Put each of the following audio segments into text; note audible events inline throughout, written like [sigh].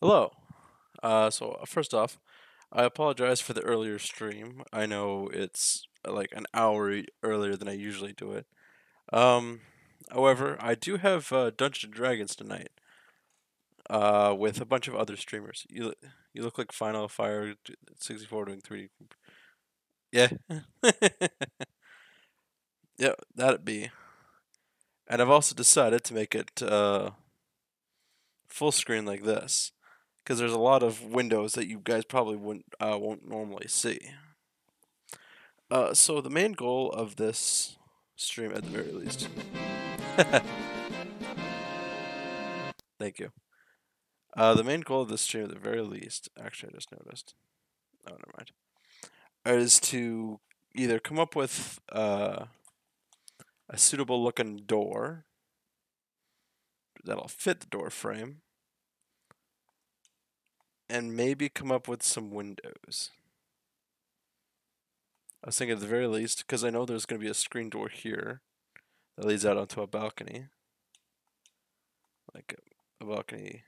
Hello. Uh, so uh, first off, I apologize for the earlier stream. I know it's uh, like an hour earlier than I usually do it. Um, however, I do have uh, Dungeons and Dragons tonight. Uh, with a bunch of other streamers. You you look like Final Fire d- 64 doing 3D. [laughs] Yeah. [laughs] yeah, that'd be. And I've also decided to make it uh, full screen like this because there's a lot of windows that you guys probably wouldn't uh, won't normally see. Uh, so the main goal of this stream, at the very least, [laughs] thank you. Uh, the main goal of this stream, at the very least, actually, I just noticed. Oh, never mind. Is to either come up with uh, a suitable looking door that'll fit the door frame, and maybe come up with some windows. I was thinking at the very least, because I know there's going to be a screen door here that leads out onto a balcony. Like a, balcony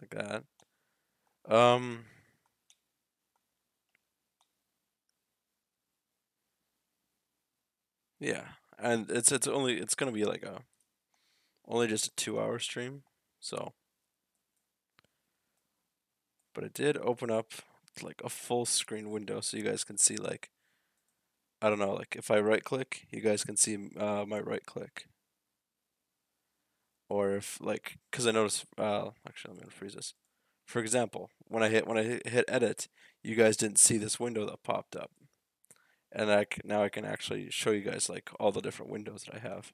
like that. Um, yeah, and it's it's only it's going to be like a only just a 2-hour stream, so but it did open up like a full screen window so you guys can see like I don't know, like if I right click, you guys can see uh, my right click. Or if like, cause I noticed, uh, actually let me freeze this. For example, when I hit when I hit, edit, you guys didn't see this window that popped up, and I now I can actually show you guys like all the different windows that I have.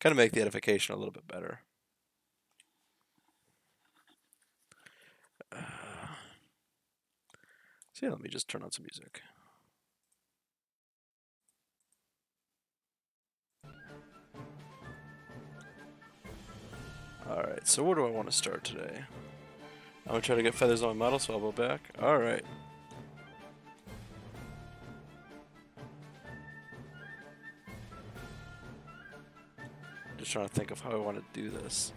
Kind of make the edification a little bit better. So yeah, let me just turn on some music. Alright, so where do I want to start today? I'm gonna try to get feathers on my model, so I'll go back. Alright. I'm just trying to think of how I want to do this.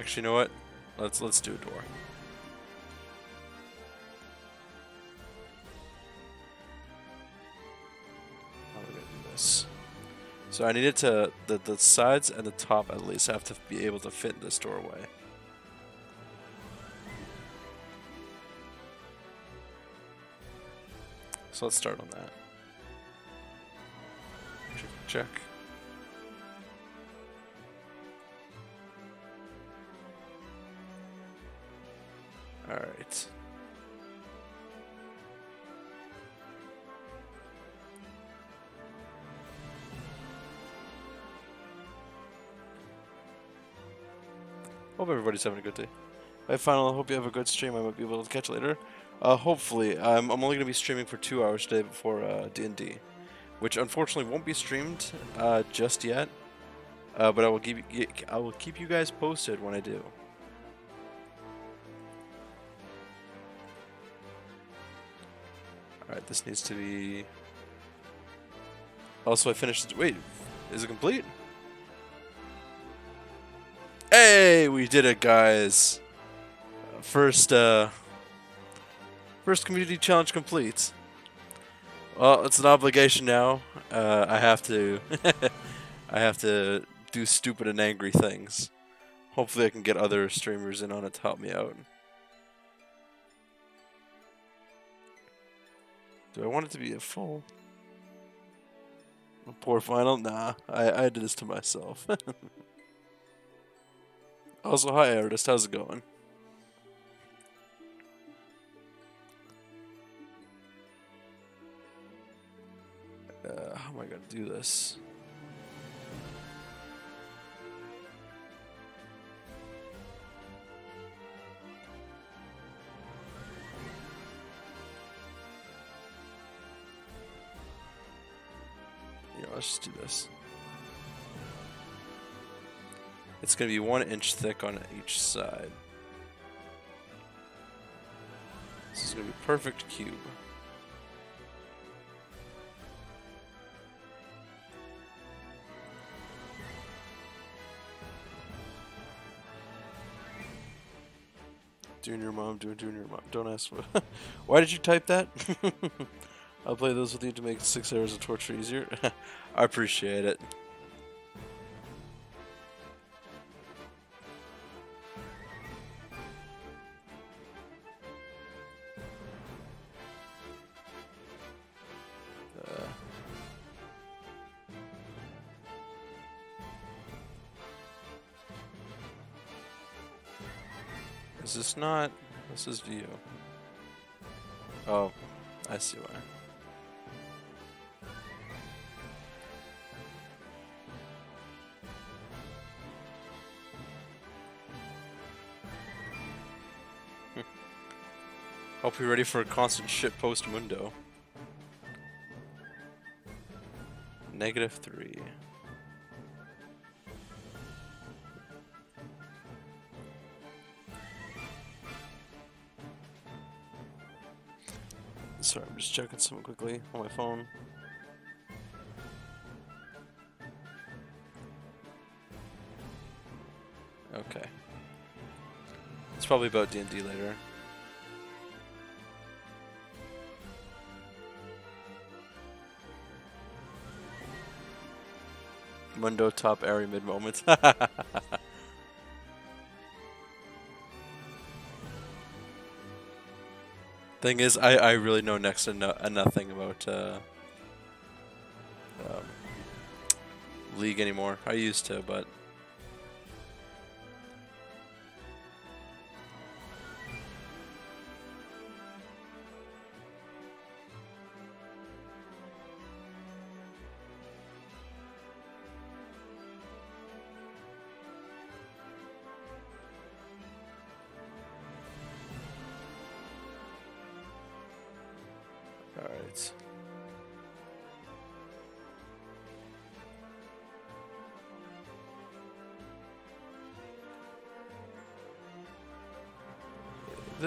Actually, you know what? Let's let's do a door. How am gonna do this? So I needed to the the sides and the top at least have to be able to fit in this doorway. So let's start on that. Check. check. All right. Hope everybody's having a good day. Hi, Final. Hope you have a good stream. I might be able to catch you later. Uh, hopefully, I'm, I'm only going to be streaming for two hours today before uh, D&D, which unfortunately won't be streamed uh, just yet. Uh, but I will y- I will keep you guys posted when I do. All right, this needs to be. Also, I finished. It wait, is it complete? Hey, we did it, guys! First, uh, first community challenge complete. Well, it's an obligation now. Uh, I have to, [laughs] I have to do stupid and angry things. Hopefully, I can get other streamers in on it to help me out. Do I want it to be a full? A poor final? Nah, I, I did this to myself. [laughs] also, hi artist, how's it going? Uh, how am I gonna do this? let's just do this. It's going to be one inch thick on each side. This is going to be perfect cube. Doing your mom, doing, doing your mom. Don't ask. [laughs] Why did you type that? [laughs] I'll play those with you to make six hours of torture easier. [laughs] I appreciate it. Uh, this not? This is view. Oh, I see why. Hope you're ready for a constant shit post mundo. Negative three. Sorry, I'm just checking something quickly on my phone. Okay. It's probably about D&D later. Mundo top airy mid moment. [laughs] Thing is, I, I really know next to no, uh, nothing about uh, um, League anymore. I used to, but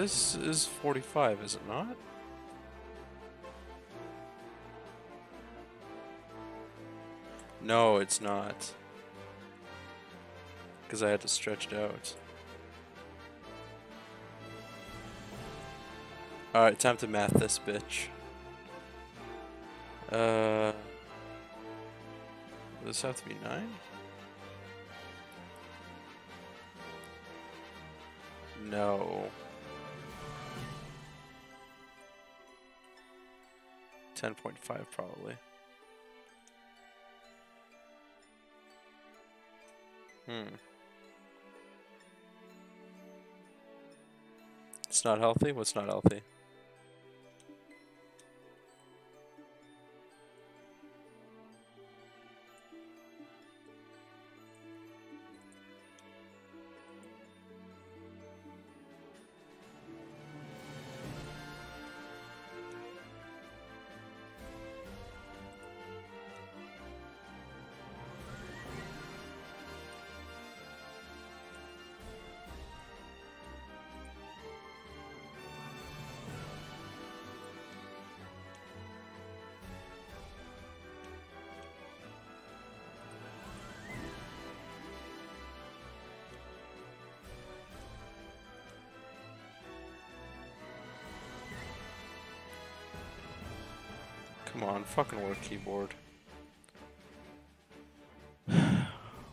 This is 45, is it not? No, it's not. Because I had to stretch it out. Alright, time to math this bitch. Uh, does this have to be 9? No. 10.5 probably. Hmm. It's not healthy? What's not healthy? Fucking work keyboard. [sighs]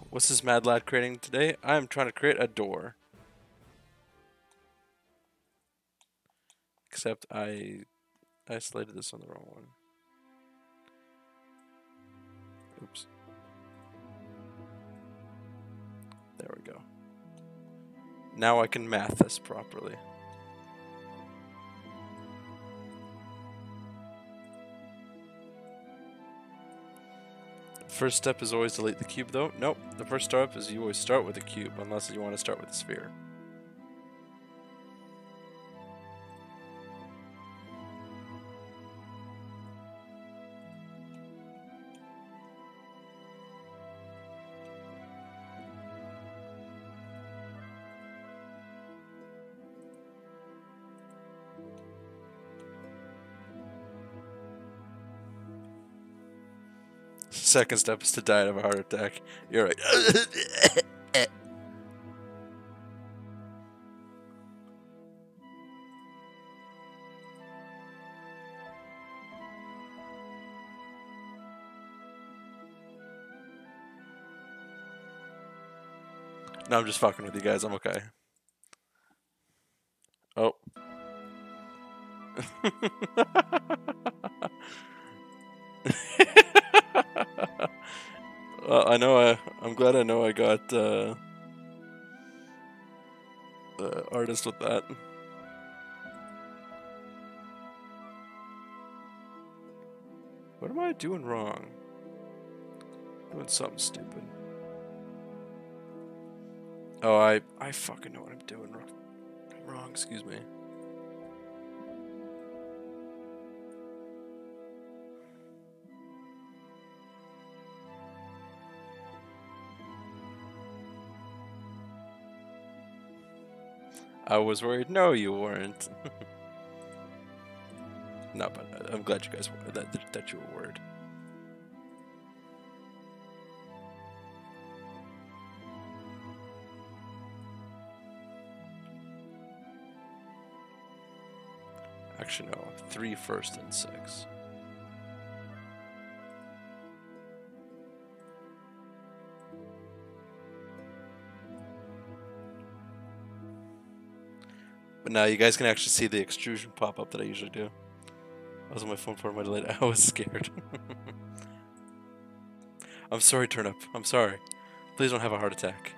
What's this mad lad creating today? I am trying to create a door. Except I isolated this on the wrong one. Oops. There we go. Now I can math this properly. First step is always delete the cube though. Nope, the first step is you always start with a cube unless you want to start with a sphere. second step is to die of a heart attack. You're right. [laughs] No, I'm just fucking with you guys. I'm okay. Oh. [laughs] I know I. I'm glad I know I got uh, the artist with that. What am I doing wrong? Doing something stupid. Oh, I I fucking know what I'm doing wrong. Wrong, excuse me. I was worried. No, you weren't. [laughs] no, but uh, I'm glad you guys were that that you were worried. Actually, no. Three first and six. But now you guys can actually see the extrusion pop up that I usually do. I was on my phone for my delay. [laughs] I was scared. [laughs] I'm sorry, Turnip. I'm sorry. Please don't have a heart attack.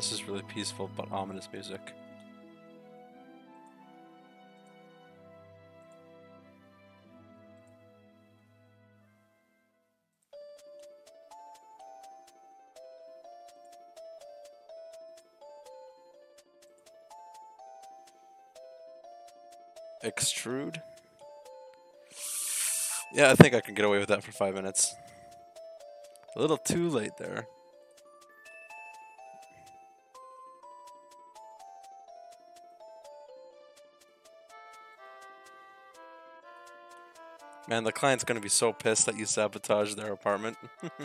This is really peaceful but ominous music. Extrude? Yeah, I think I can get away with that for five minutes. A little too late there. Man, the client's gonna be so pissed that you sabotaged their apartment. [laughs]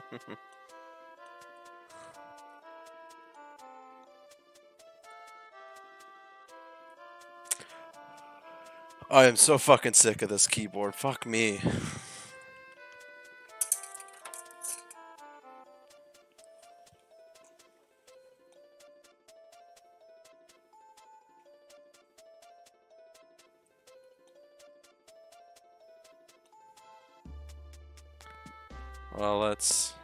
I am so fucking sick of this keyboard. Fuck me. Let's...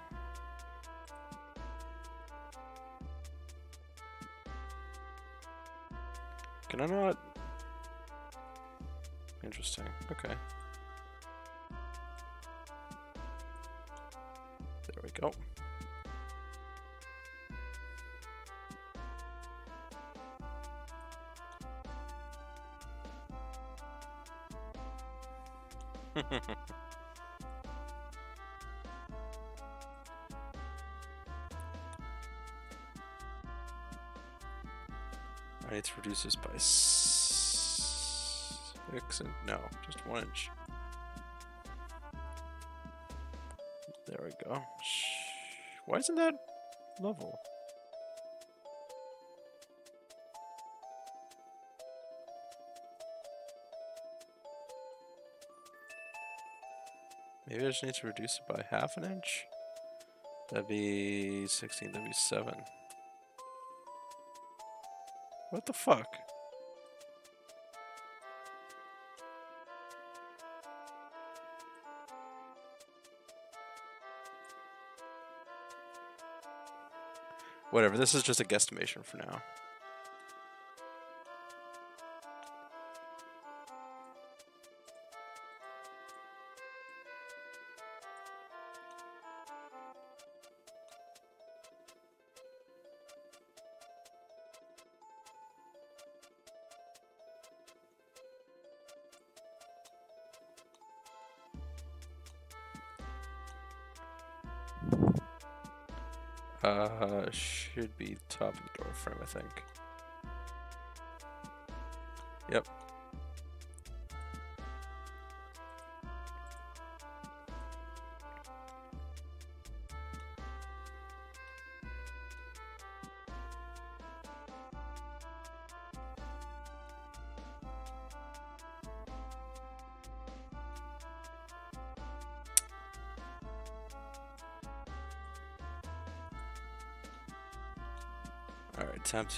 six and no, just one inch. There we go. Why isn't that level? Maybe I just need to reduce it by half an inch? That'd be 16, that'd be 7. What the fuck? Whatever, this is just a guesstimation for now. The door frame, I think.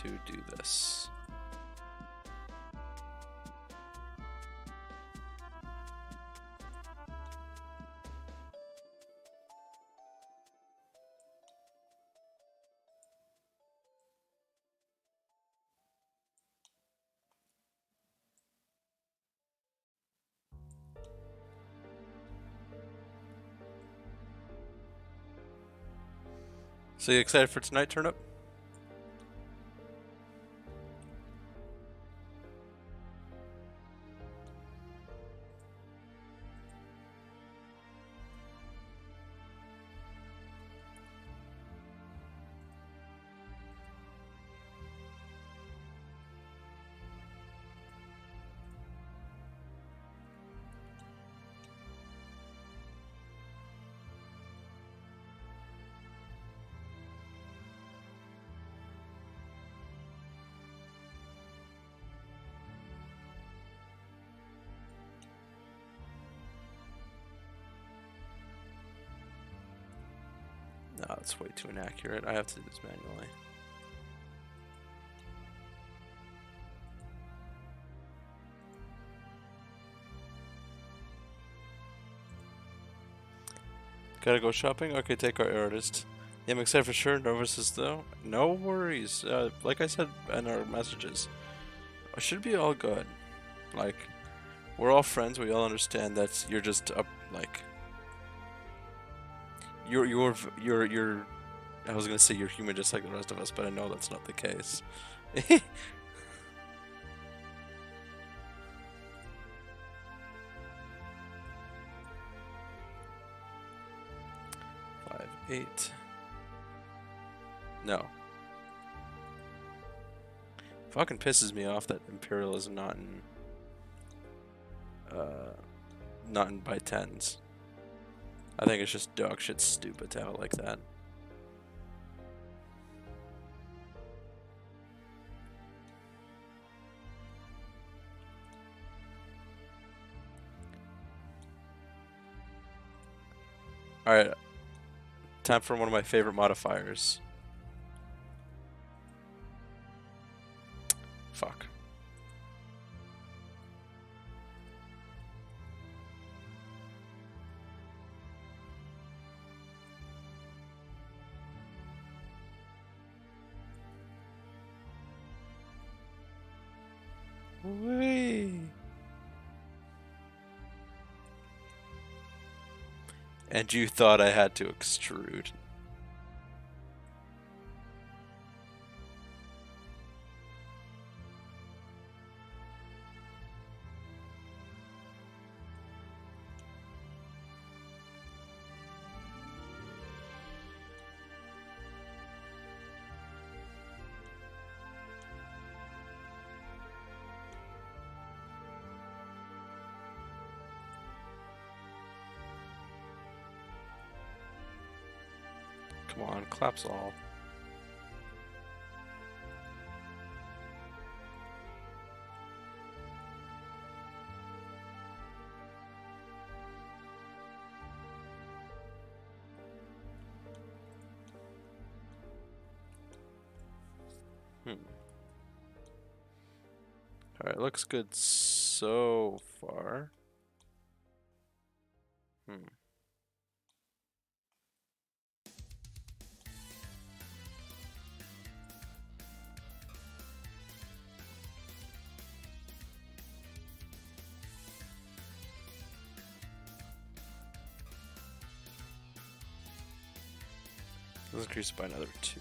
To do this. So you excited for tonight, Turnip? No, that's way too inaccurate. I have to do this manually. Gotta go shopping? Okay, take our artist. Yeah, I'm excited for sure. Nervous as though. No worries. Uh, like I said in our messages, it should be all good. Like, we're all friends. We all understand that you're just a like you're you're you're you're I was gonna say you're human just like the rest of us, but I know that's not the case. [laughs] Five, eight. No. Fucking pisses me off that Imperial is not in uh not in by tens. I think it's just dog shit stupid to have it like that. Alright. Time for one of my favorite modifiers. Fuck. And you thought I had to extrude. Claps all. Hmm. Alright, looks good so far. Hmm. Let's increase it by another two.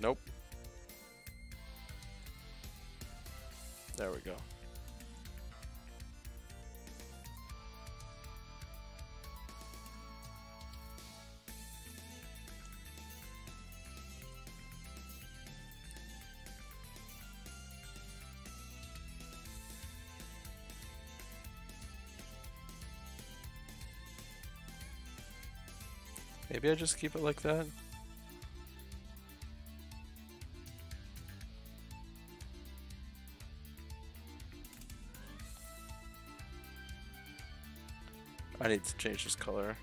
Nope. There we go. Maybe I just keep it like that? I need to change this color.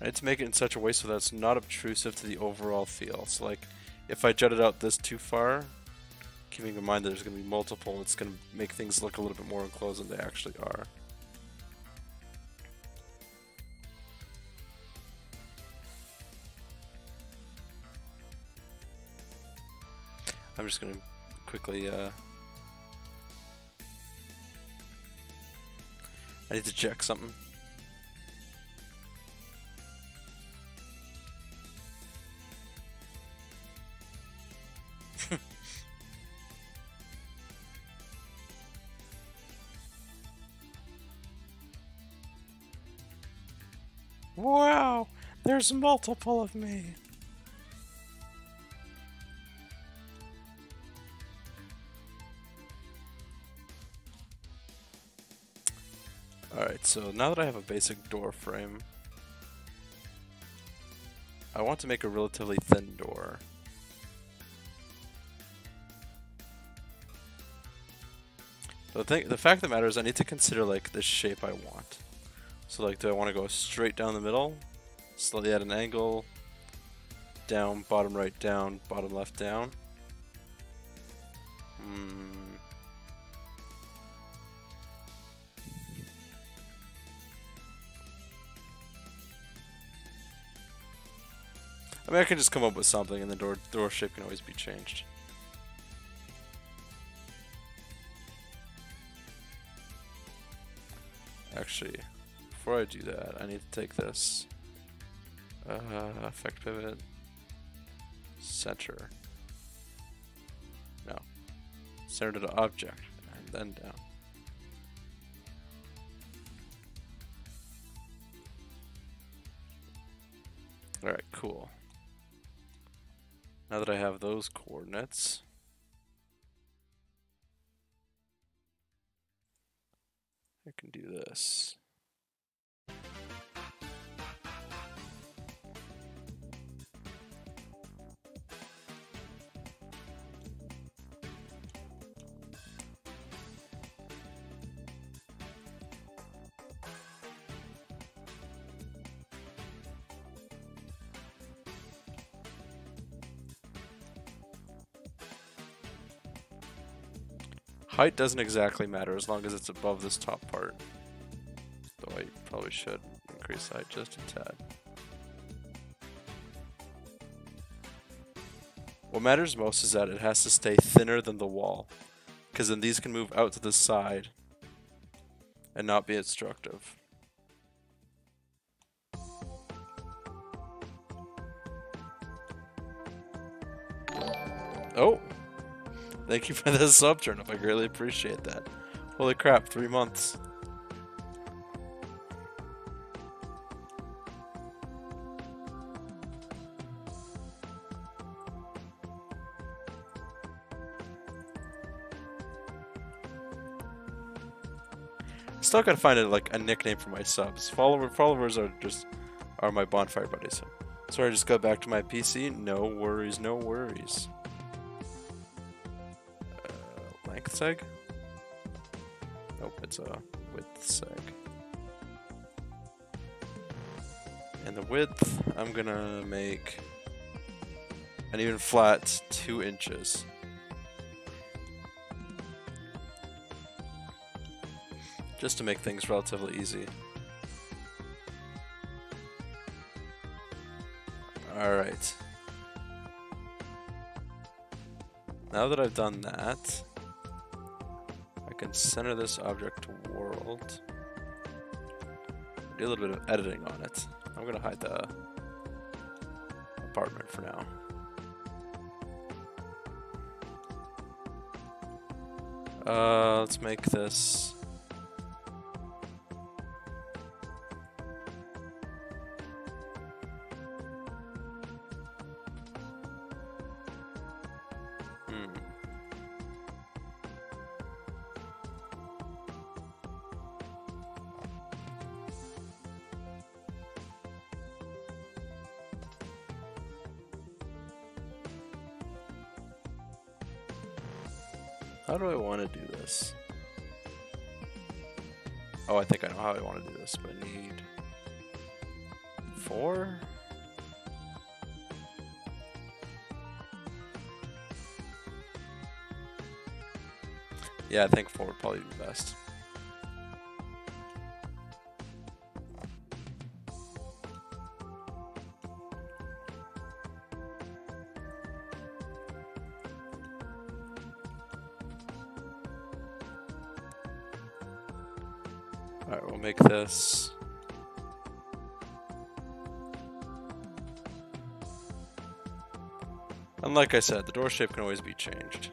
I need to make it in such a way so that it's not obtrusive to the overall feel. So like, if I jut it out this too far, keeping in mind that there's going to be multiple, it's going to make things look a little bit more enclosed than they actually are. I'm just going to quickly, uh... I need to check something. There's multiple of me. Alright, so now that I have a basic door frame, I want to make a relatively thin door. The thing, the fact that matters, I need to consider like the shape I want. So like, do I want to go straight down the middle, slightly at an angle, down, bottom right, down, bottom left, down? Hmm. I mean, I can just come up with something, and the door door shape can always be changed. Actually, before I do that, I need to take this uh, effect pivot center. No, center to the object, and then down. Alright, cool. Now that I have those coordinates, I can do this. Height doesn't exactly matter as long as it's above this top part. Though I probably should increase height just a tad. What matters most is that it has to stay thinner than the wall. Because then these can move out to the side and not be obstructive. Oh! Thank you for the sub turnip. I greatly appreciate that. Holy crap, three months. Still gotta find a, like a nickname for my subs. Follower followers are just are my bonfire buddies. Sorry, I just go back to my PC. No worries, no worries. Seg? Nope, it's a width seg. And the width, I'm gonna make an even flat two inches. Just to make things relatively easy. Alright. Now that I've done that, can center this object to world. Do a little bit of editing on it. I'm gonna hide the apartment for now. Uh, let's make this Yeah, I think four would probably be best. Alright, we'll make this. And like I said, the door shape can always be changed.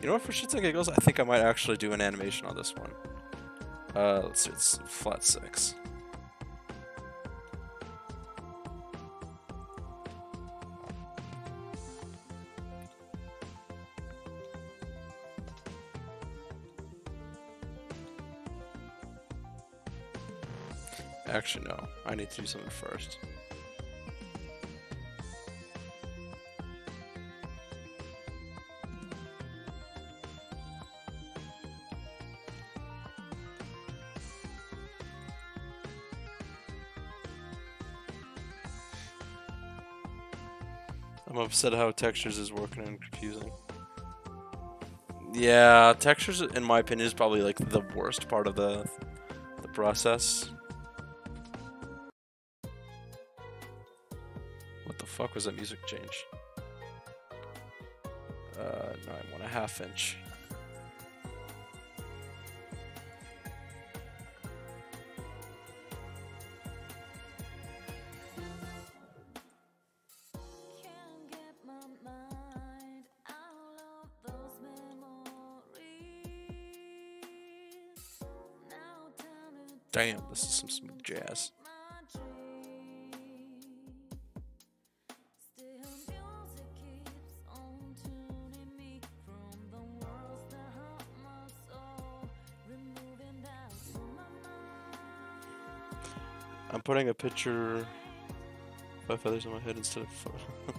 You know what, for shits and giggles, I think I might actually do an animation on this one. Uh, let's see, it's flat 6. Actually, no. I need to do something first. Upset how textures is working and confusing. Yeah, textures, in my opinion, is probably like the worst part of the the process. What the fuck was that music change? Uh, no, I want a half inch. Picture. Five feathers on my head instead of. Four. [laughs]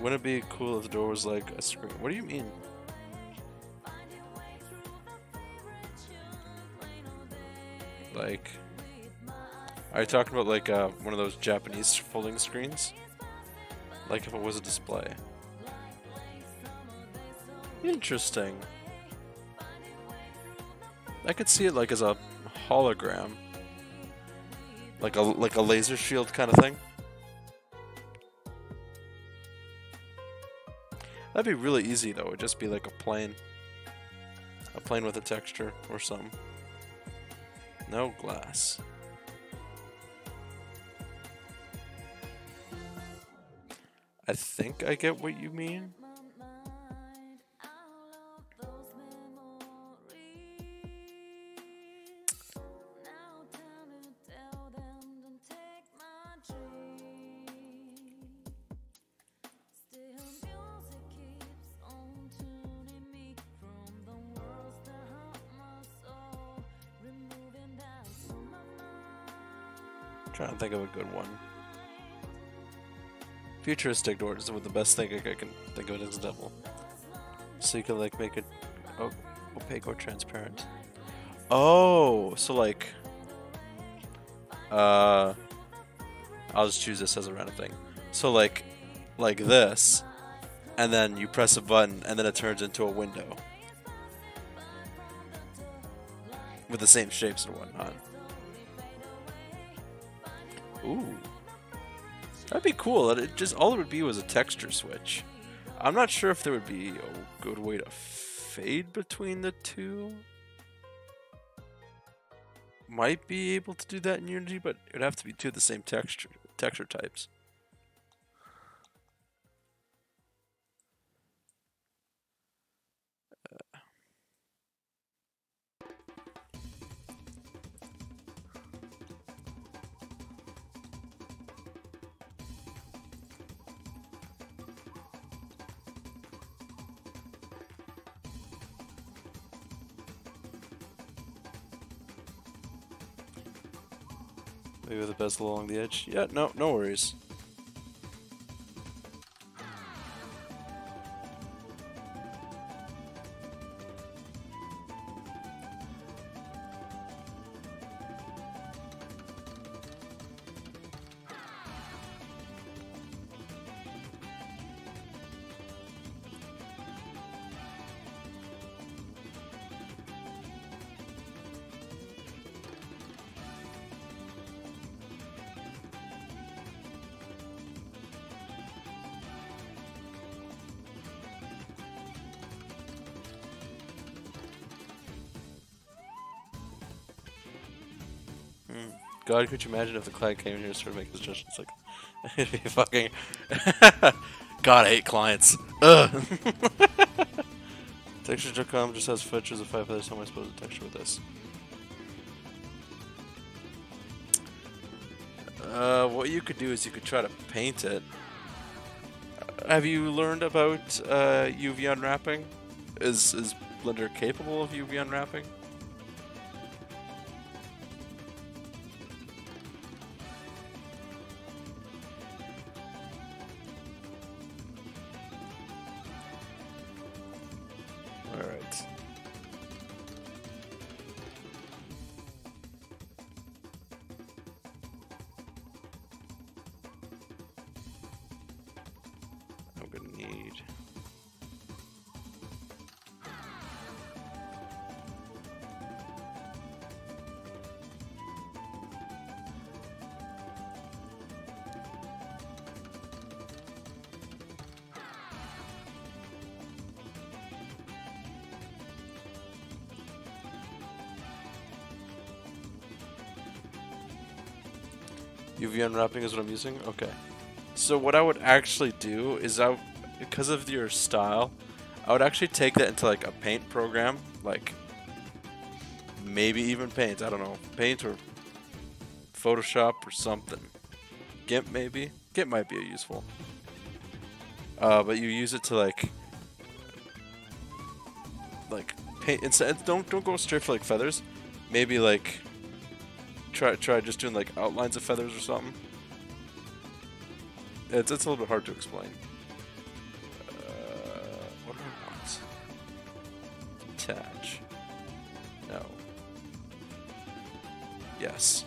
Wouldn't it be cool if the door was like a screen? What do you mean? Like, are you talking about like uh, one of those Japanese folding screens? Like if it was a display. Interesting. I could see it like as a hologram, like a like a laser shield kind of thing. That'd be really easy though. It'd just be like a plane, a plane with a texture or something. No glass. I think I get what you mean. Futuristic doors is the best thing I can think of it as a devil. So you can like make it opaque or transparent. Oh, so like, uh, I'll just choose this as a random thing. So like, like this, and then you press a button, and then it turns into a window with the same shapes and whatnot. Ooh. That'd be cool. It just all it would be was a texture switch. I'm not sure if there would be a good way to fade between the two. Might be able to do that in Unity, but it'd have to be two of the same texture texture types. Maybe with a bezel along the edge. Yeah, no, no worries. God, could you imagine if the client came in here and started making suggestions like, [laughs] it'd be fucking. [laughs] God, I hate clients. Ugh. [laughs] Textures.com just has features of five feathers. How am I supposed to texture with this? Uh, what you could do is you could try to paint it. Have you learned about uh, UV unwrapping? Is is Blender capable of UV unwrapping? UV unwrapping is what I'm using? Okay. So what I would actually do is I, because of your style, I would actually take that into like a paint program, like maybe even paint. I don't know, paint or Photoshop or something. GIMP maybe. GIMP might be useful. Uh, but you use it to like, like paint instead. Don't don't go straight for like feathers. Maybe like try try just doing like outlines of feathers or something. It's it's a little bit hard to explain. Uh, what do I want? Detach. No. Yes.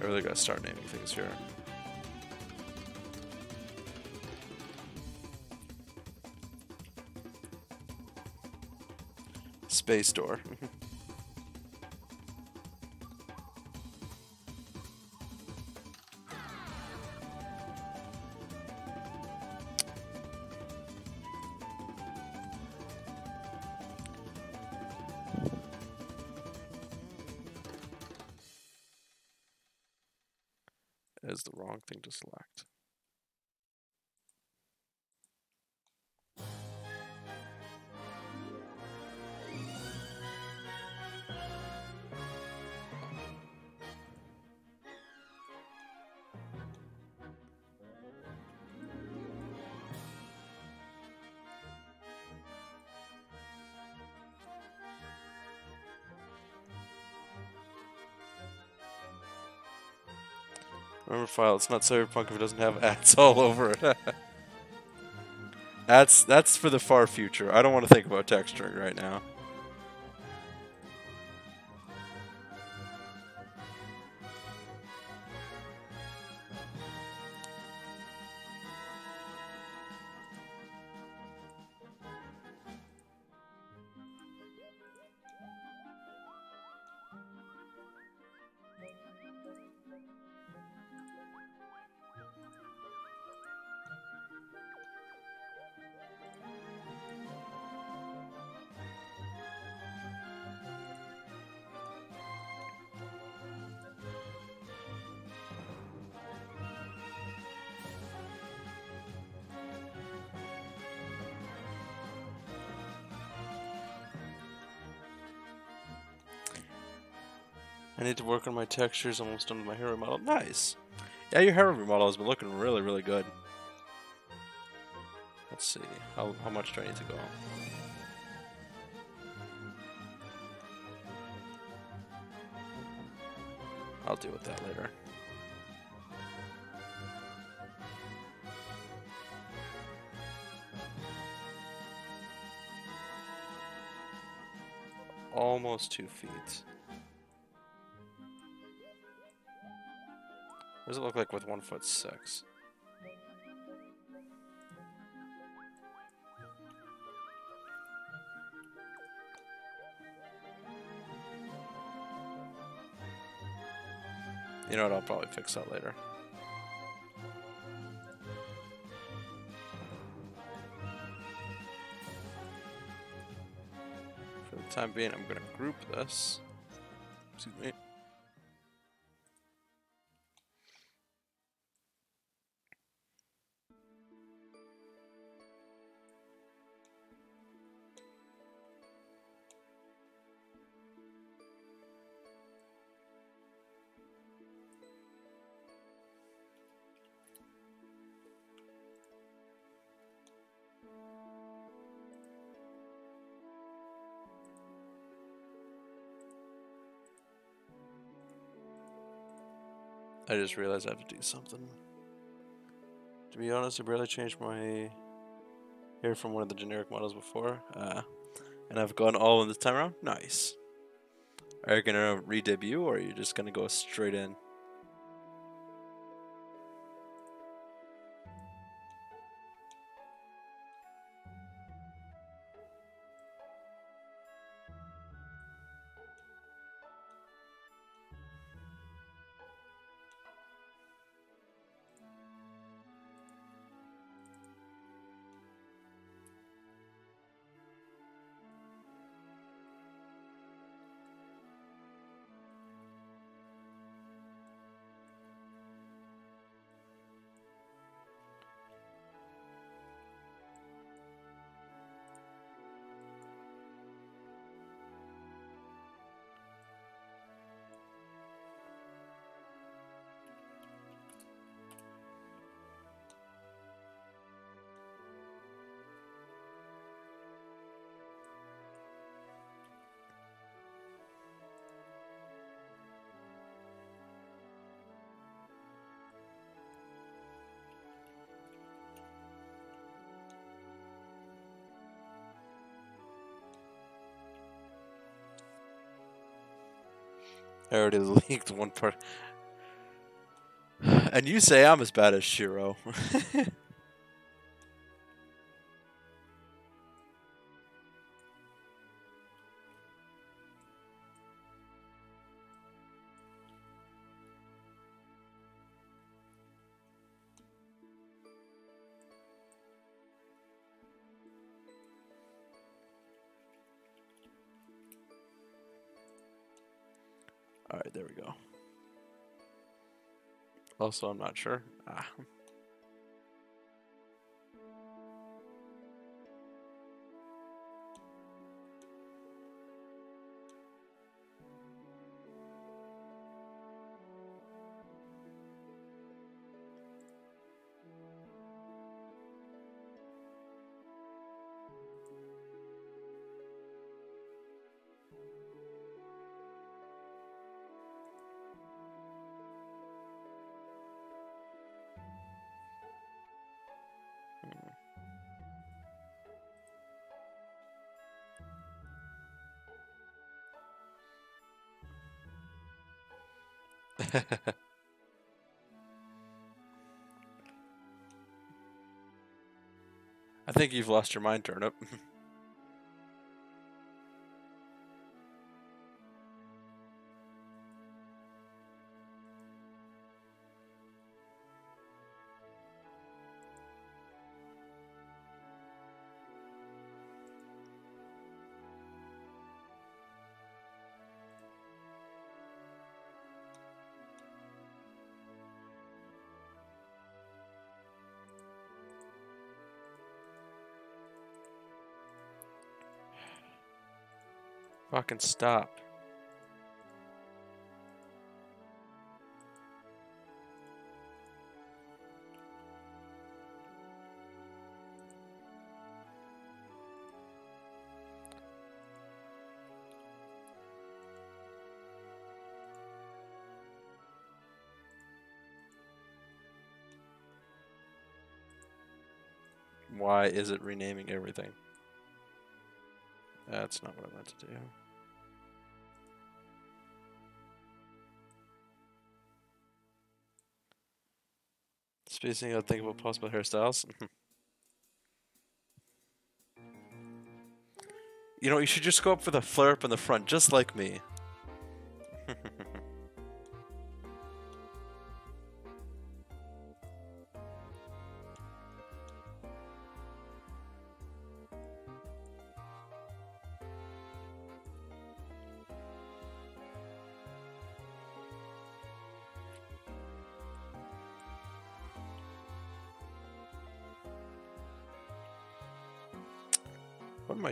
I really gotta start naming things here. Space door. [laughs] Is the wrong thing to select. It's not cyberpunk if it doesn't have ads [laughs] all over it. [laughs] that's that's for the far future. I don't want to think about texturing right now. Need to work on my textures. Almost done with my hair model. Nice. Yeah, your hair model has been looking really, really good. Let's see. How how much do I need to go? I'll deal with that later. Almost two feet. does it look like with one foot six? You know what, I'll probably fix that later. For the time being, I'm going to group this. Excuse me. I just realized I have to do something. To be honest, I barely changed my hair from one of the generic models before. Uh, and I've gone all in this time around. Nice. Are you gonna re-debut or are you just gonna go straight in? I already [laughs] leaked one part. [sighs] And you say I'm as bad as Shiro. [laughs] Also, I'm not sure. Ah. [laughs] I think you've lost your mind, Turnip. [laughs] Fucking stop. Why is it renaming everything? That's not what I meant to do. Spacing out think about possible hairstyles. Mm-hmm. you know, you should just go up for the flare up in the front, just like me.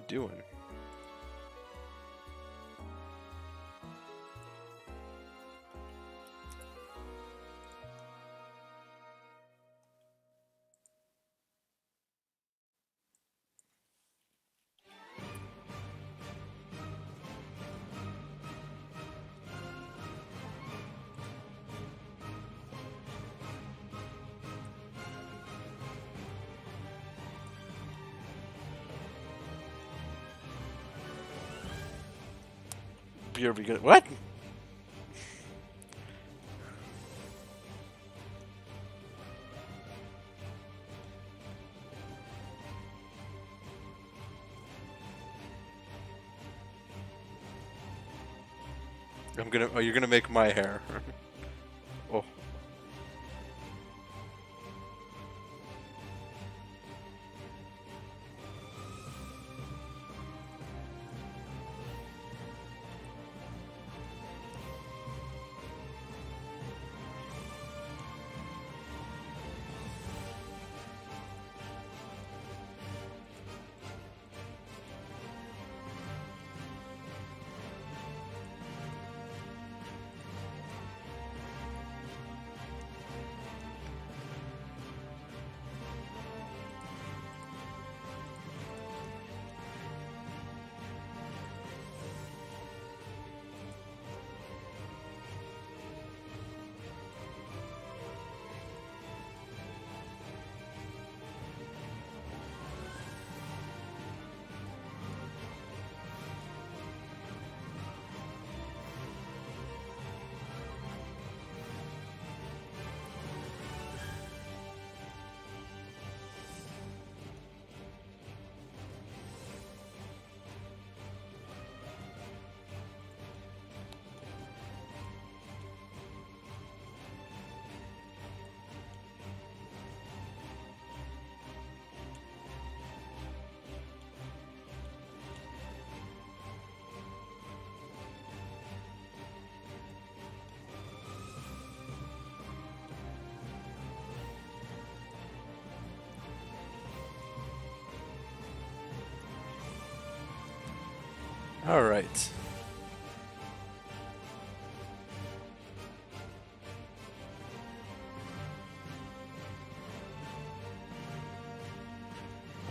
Doing? Good. What? I'm gonna. Oh, you're gonna make my hair. [laughs] All right.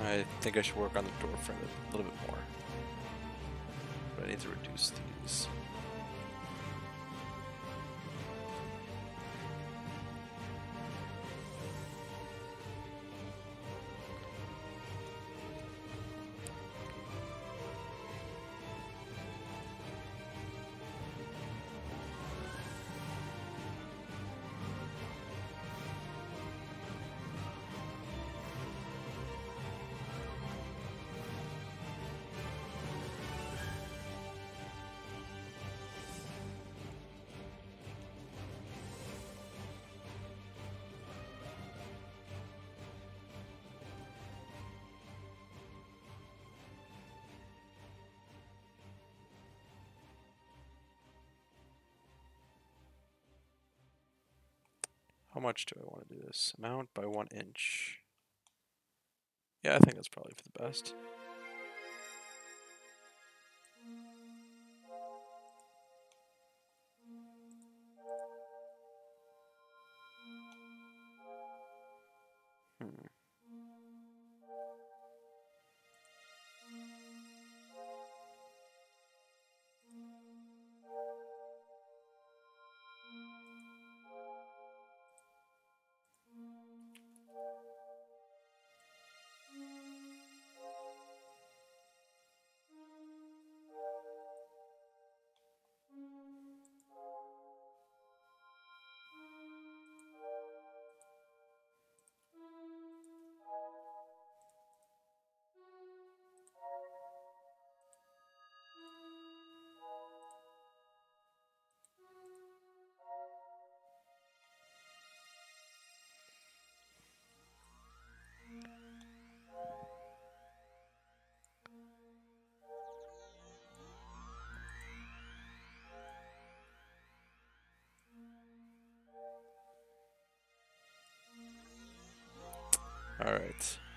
I think I should work on the door frame a little bit more. But I need to reduce these. How much do I want to do this? Amount by one inch. Yeah, I think that's probably for the best.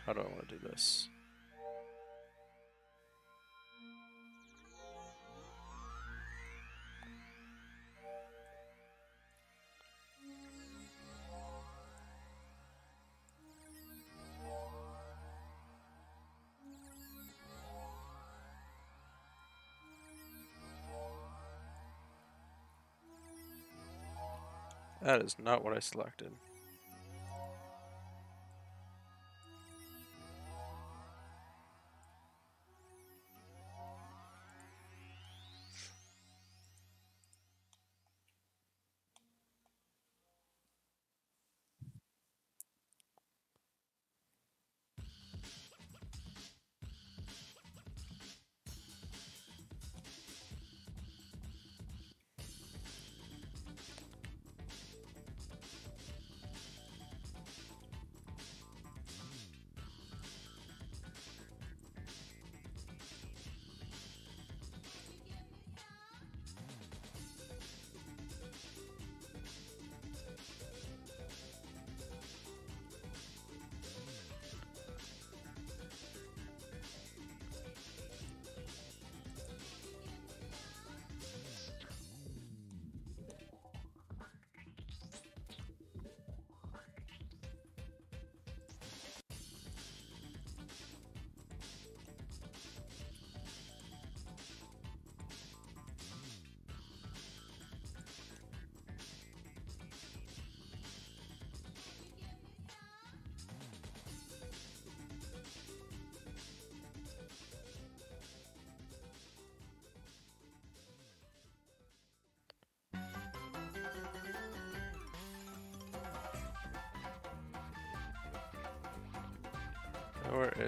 How do I want to do this? That is not what I selected.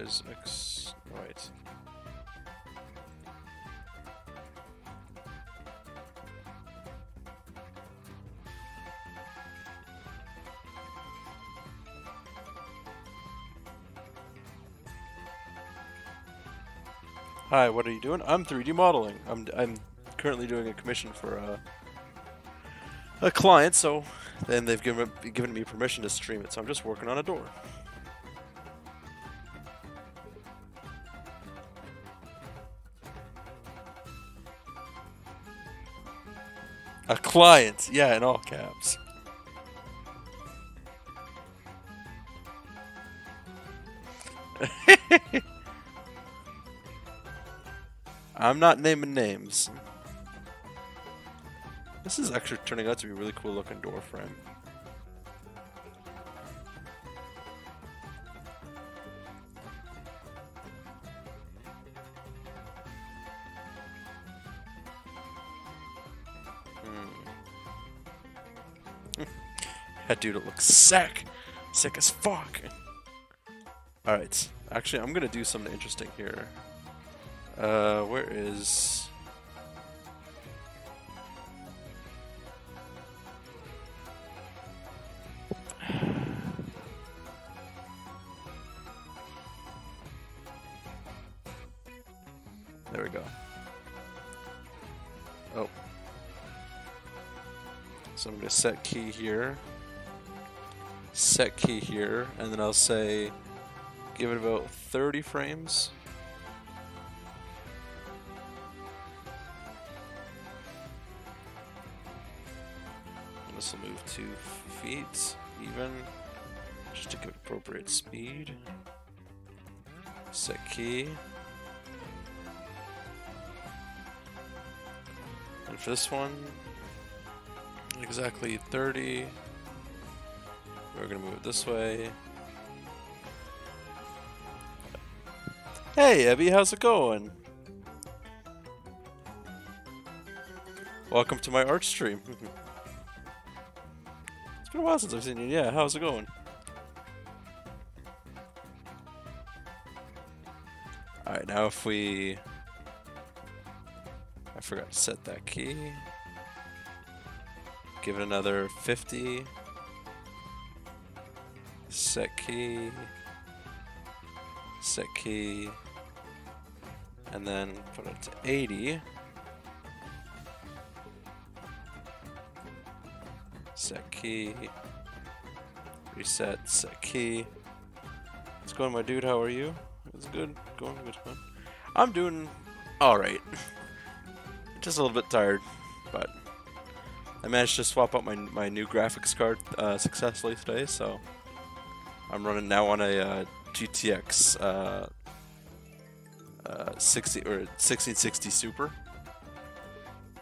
Is X? Wait. Hi, what are you doing? I'm 3D modeling. I'm I'm currently doing a commission for uh, a client, so then they've given given me permission to stream it. So I'm just working on a door. A client, yeah, in all caps. [laughs] I'm not naming names. This is actually turning out to be a really cool looking door frame. That dude, looks sick. Sick as fuck. Alright. Actually, I'm gonna do something interesting here. Uh, where is... [sighs] There we go. Oh. So I'm going to set key here. Set key here, and then I'll say give it about 30 frames. This will move two feet even, just to give appropriate speed. Set key. And for this one, exactly 30. We're gonna move it this way. Hey, Abby, how's it going? Welcome to my art stream. [laughs] it's been a while since I've seen you. Yeah, how's it going? Alright, now if we... I forgot to set that key. Give it another 50. Set key. Set key. And then put it to 80. Set key. Reset, set key. What's going my dude? How are you? It's good. Going good. Going. I'm doing alright. [laughs] Just a little bit tired, but I managed to swap out my my new graphics card uh, successfully today, so I'm running now on a uh, GTX uh, uh, 60 or 1660 Super.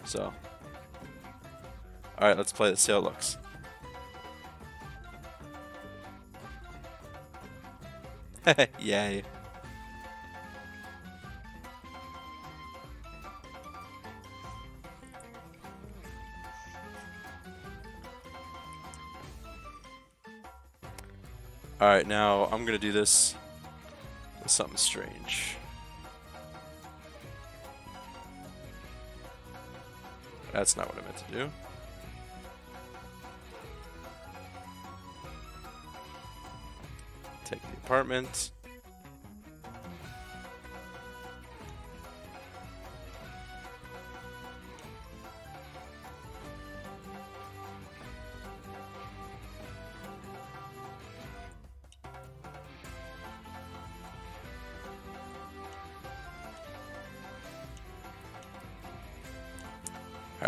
So, all right, let's play Let's See how it looks. Yay. Alright, now I'm gonna do this with something strange. That's not what I meant to do. Take the apartment.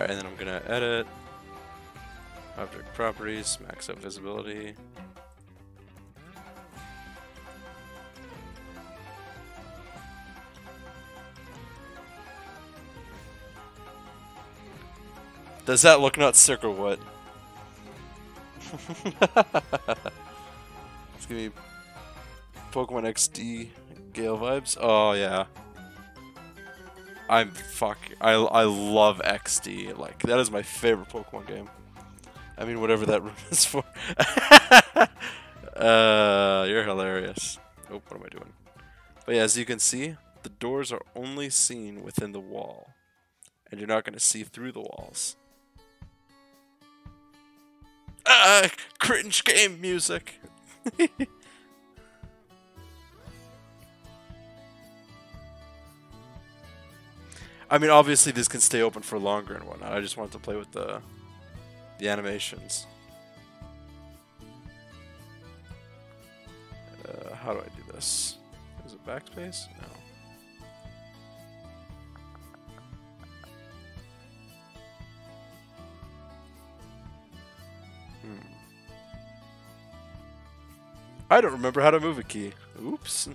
And then I'm gonna edit object properties, max out visibility. Does that look not sick or what? [laughs] it's gonna be Pokemon XD Gale vibes. Oh yeah. I'm fuck. I I love XD. Like that is my favorite Pokemon game. I mean, whatever that [laughs] room is for. [laughs] uh, you're hilarious. Oh, what am I doing? But yeah, as you can see, the doors are only seen within the wall, and you're not going to see through the walls. Ah, cringe game music. [laughs] I mean, obviously this can stay open for longer and whatnot. I just wanted to play with the the animations. Uh, how do I do this? Is it backspace? No. Hmm. I don't remember how to move a key. Oops.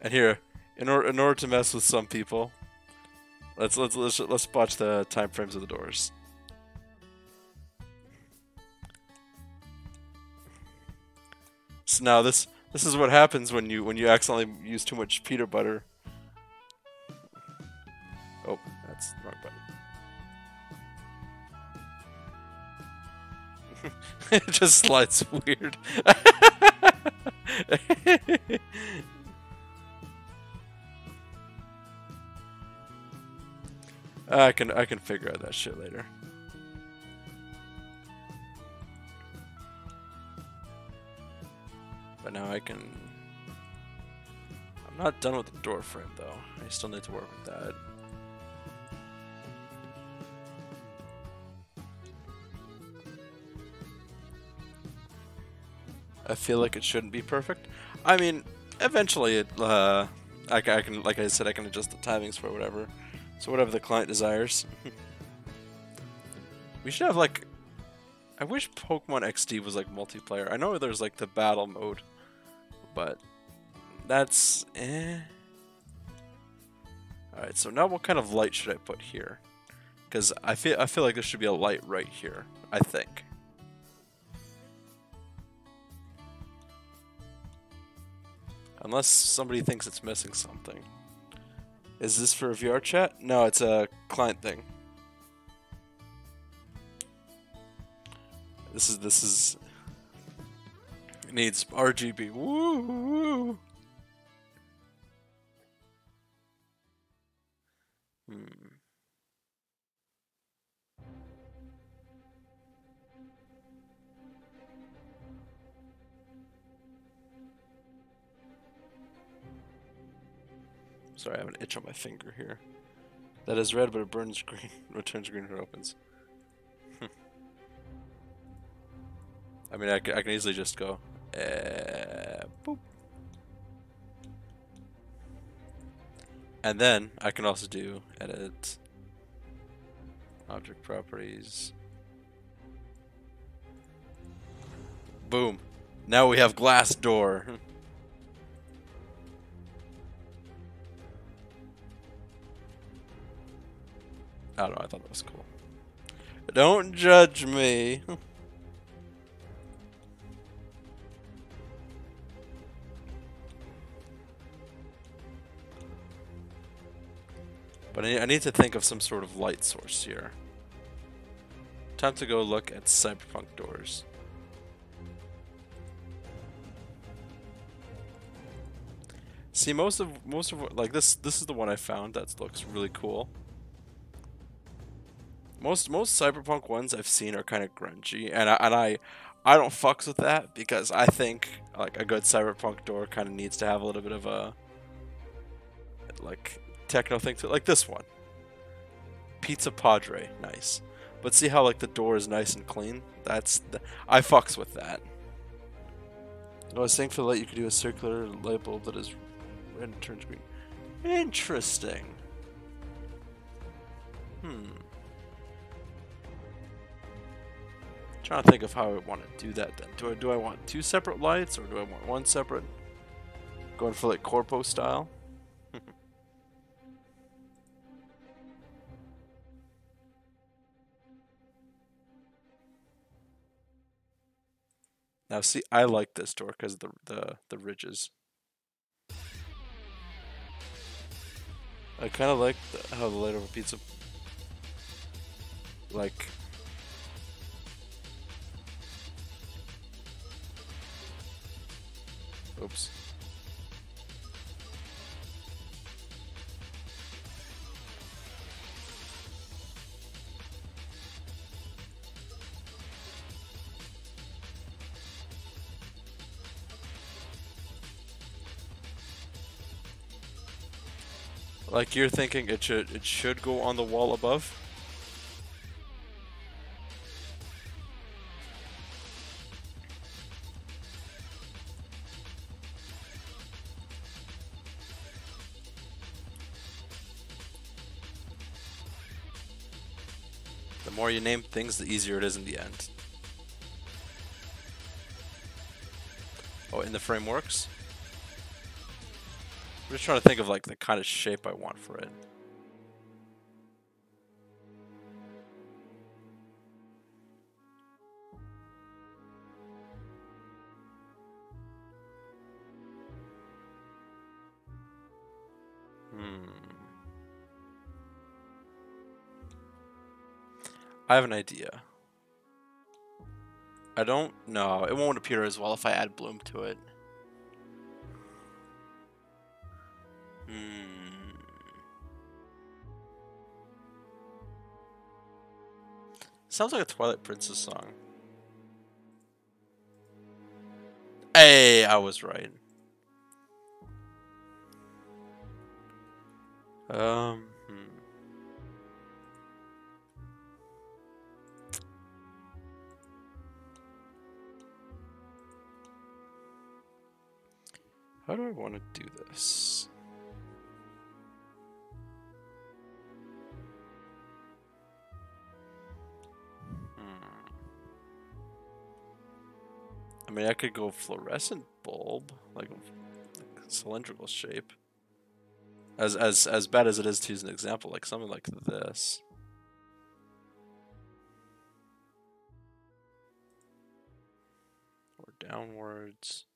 And here, in order in order to mess with some people, let's let's let's let's watch the time frames of the doors. So now this this is what happens when you when you accidentally use too much peanut butter. Oh, that's the wrong button. [laughs] it just slides [laughs] weird. [laughs] I can I can figure out that shit later. But now I can. I'm not done with the door frame though. I still need to work with that. I feel like it shouldn't be perfect. I mean, eventually it. Uh, I, I can, like I said, I can adjust the timings for whatever. So whatever the client desires. [laughs] we should have like. I wish Pokemon XD was like multiplayer. I know there's like the battle mode, but that's eh. All right, so now what kind of light should I put here? Because I feel I feel like there should be a light right here. I think. Unless somebody thinks it's missing something. Is this for a VR chat? No, it's a client thing. This is this is needs RGB. Woo woo. Hmm. Sorry, I have an itch on my finger here. That is red, but it burns green. [laughs] Returns green when it opens. Hmm. I mean, I can, I can easily just go. Eh, boop. And then I can also do edit object properties. Boom. Now we have glass door. [laughs] I don't know, I thought that was cool. Don't judge me. [laughs] But I need, to think of some sort of light source here. Time to go look at cyberpunk doors. See, most of most of like this this is the one I found that looks really cool. Most most cyberpunk ones I've seen are kind of grungy, and I, and I I don't fucks with that because I think like a good cyberpunk door kind of needs to have a little bit of a like techno thing to like this one. Pizza Padre, nice. But see how like the door is nice and clean? That's the, I fucks with that. I was saying for the light you could do a circular light bulb that is and turns green. Interesting. Hmm. Trying to think of how I want to do that then. Do I do I want two separate lights or do I want one separate? Going for like corpo style? [laughs] Now see, I like this door because the the the ridges. I kind of like the, how the light of a pizza, like. Oops. Like you're thinking it should it should go on the wall above? You name things, the easier it is in the end. Oh, in the frameworks? I'm just trying to think of like the kind of shape I want for it. I have an idea. I don't know. It won't appear as well if I add bloom to it. Hmm. Sounds like a Twilight Princess song. Hey, I was right. Um. How do I want to do this? Hmm. I mean, I could go fluorescent bulb, like, like cylindrical shape. As as as bad as it is to use an example, like something like this. Or downwards.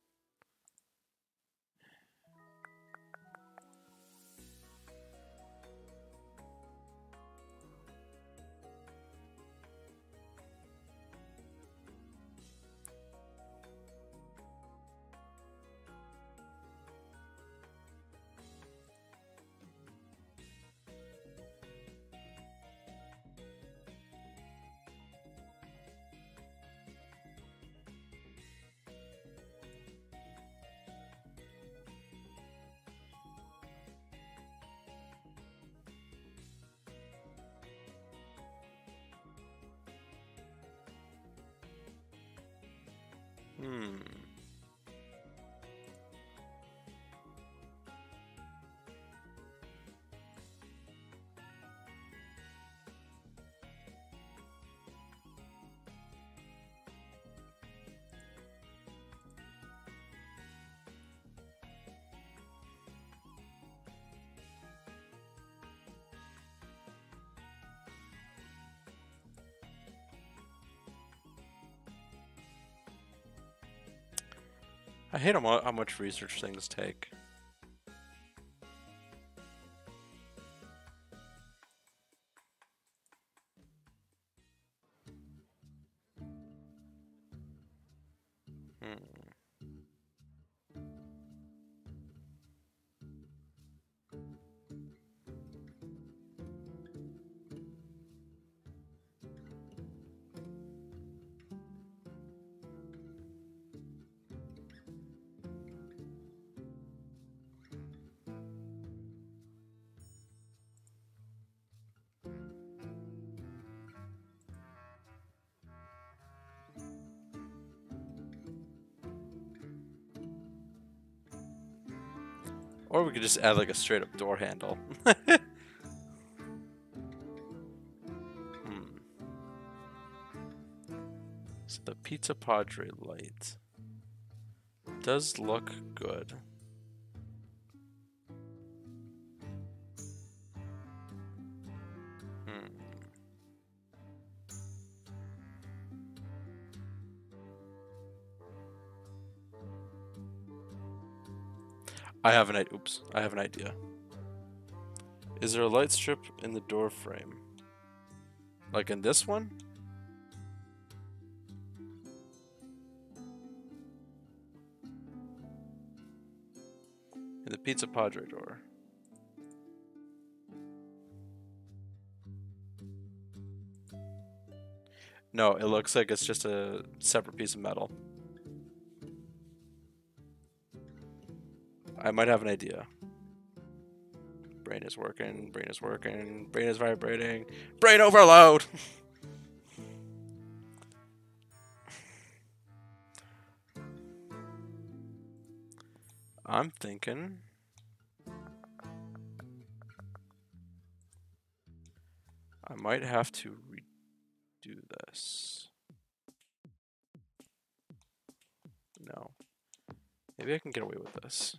I hate how, much research things take. We could just add like a straight up door handle. [laughs] hmm. So the Pizza Padre light does look good. I have an idea. Oops, I have an idea. Is there a light strip in the door frame? Like in this one? In the Pizza Padre door. No, it looks like it's just a separate piece of metal. I might have an idea. Brain is working, brain is working, brain is vibrating, brain overload! [laughs] I'm thinking. I might have to redo this. No. Maybe I can get away with this.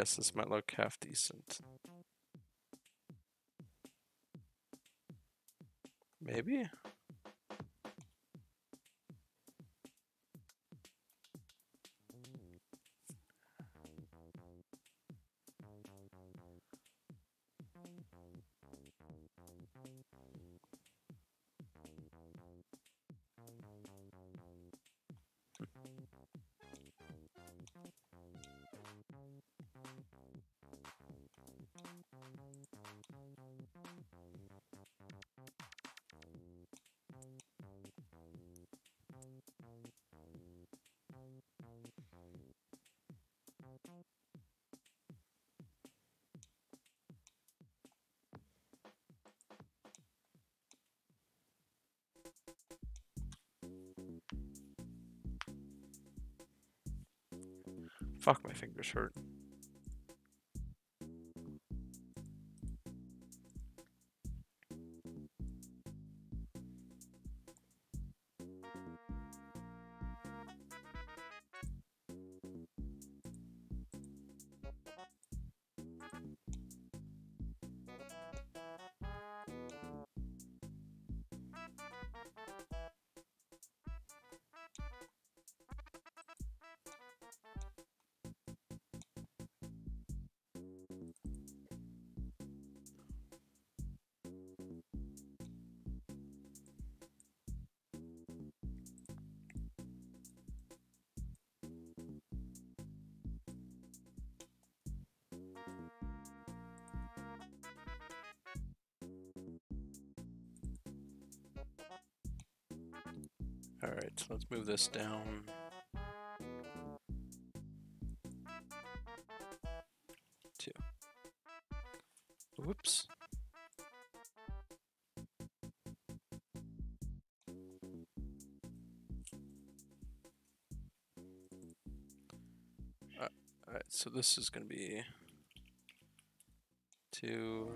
Yes, this might look half decent. Maybe? Fuck, this down. Two. Whoops. Alright, so this is going to be two.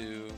Two,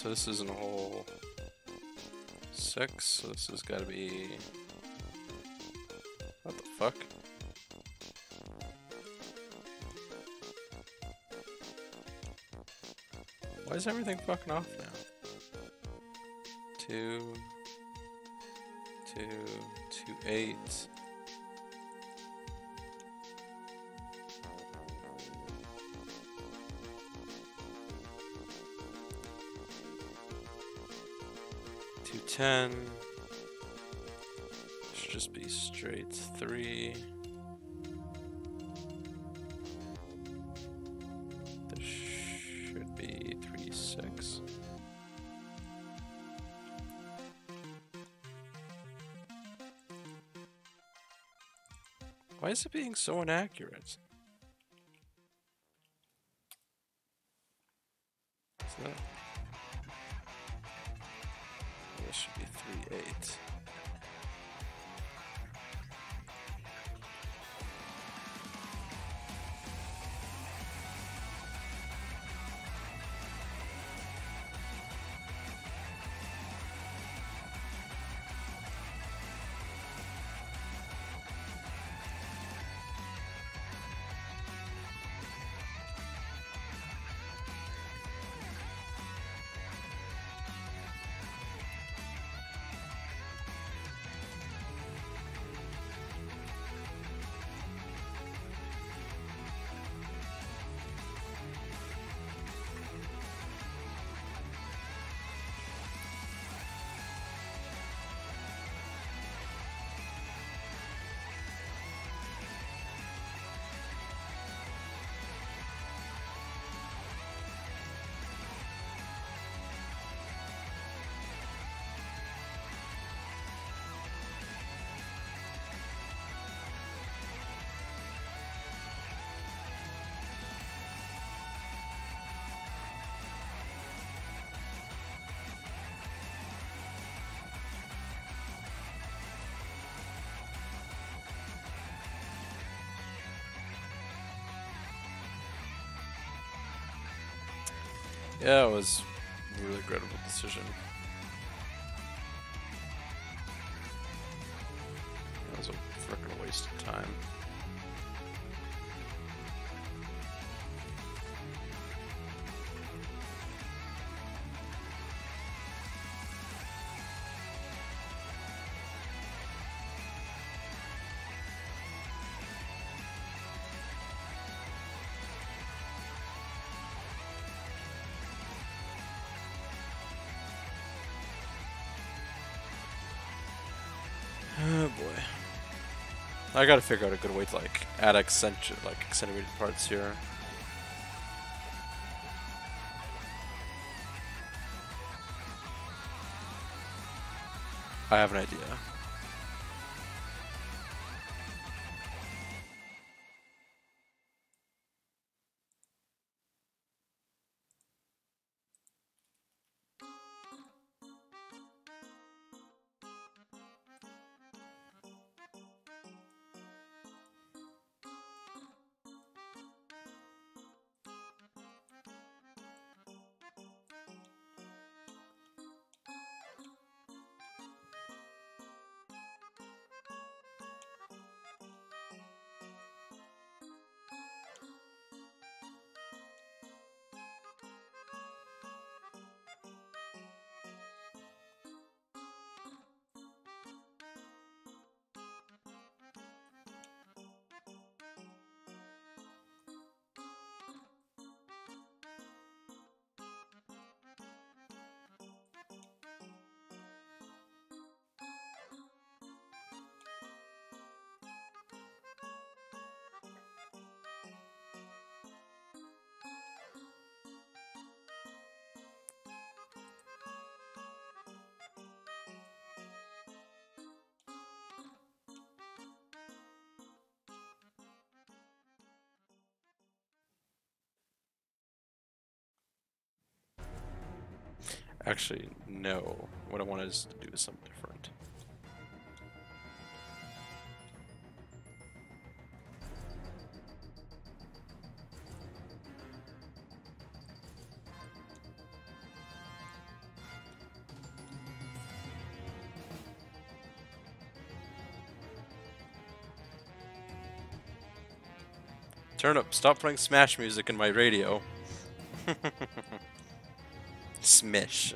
so this isn't a whole six, so this has got to be. What the fuck? Why is everything fucking off now? Two, two, two, eight. Two ten. Should just be straight three. This should be three six. Why is it being so inaccurate? Yeah, it was a really regrettable decision. I gotta figure out a good way to like add accent like accentuated parts here. I have an idea. Actually, no. What I want is to do something different. Turnip, stop playing Smash music in my radio. Smish.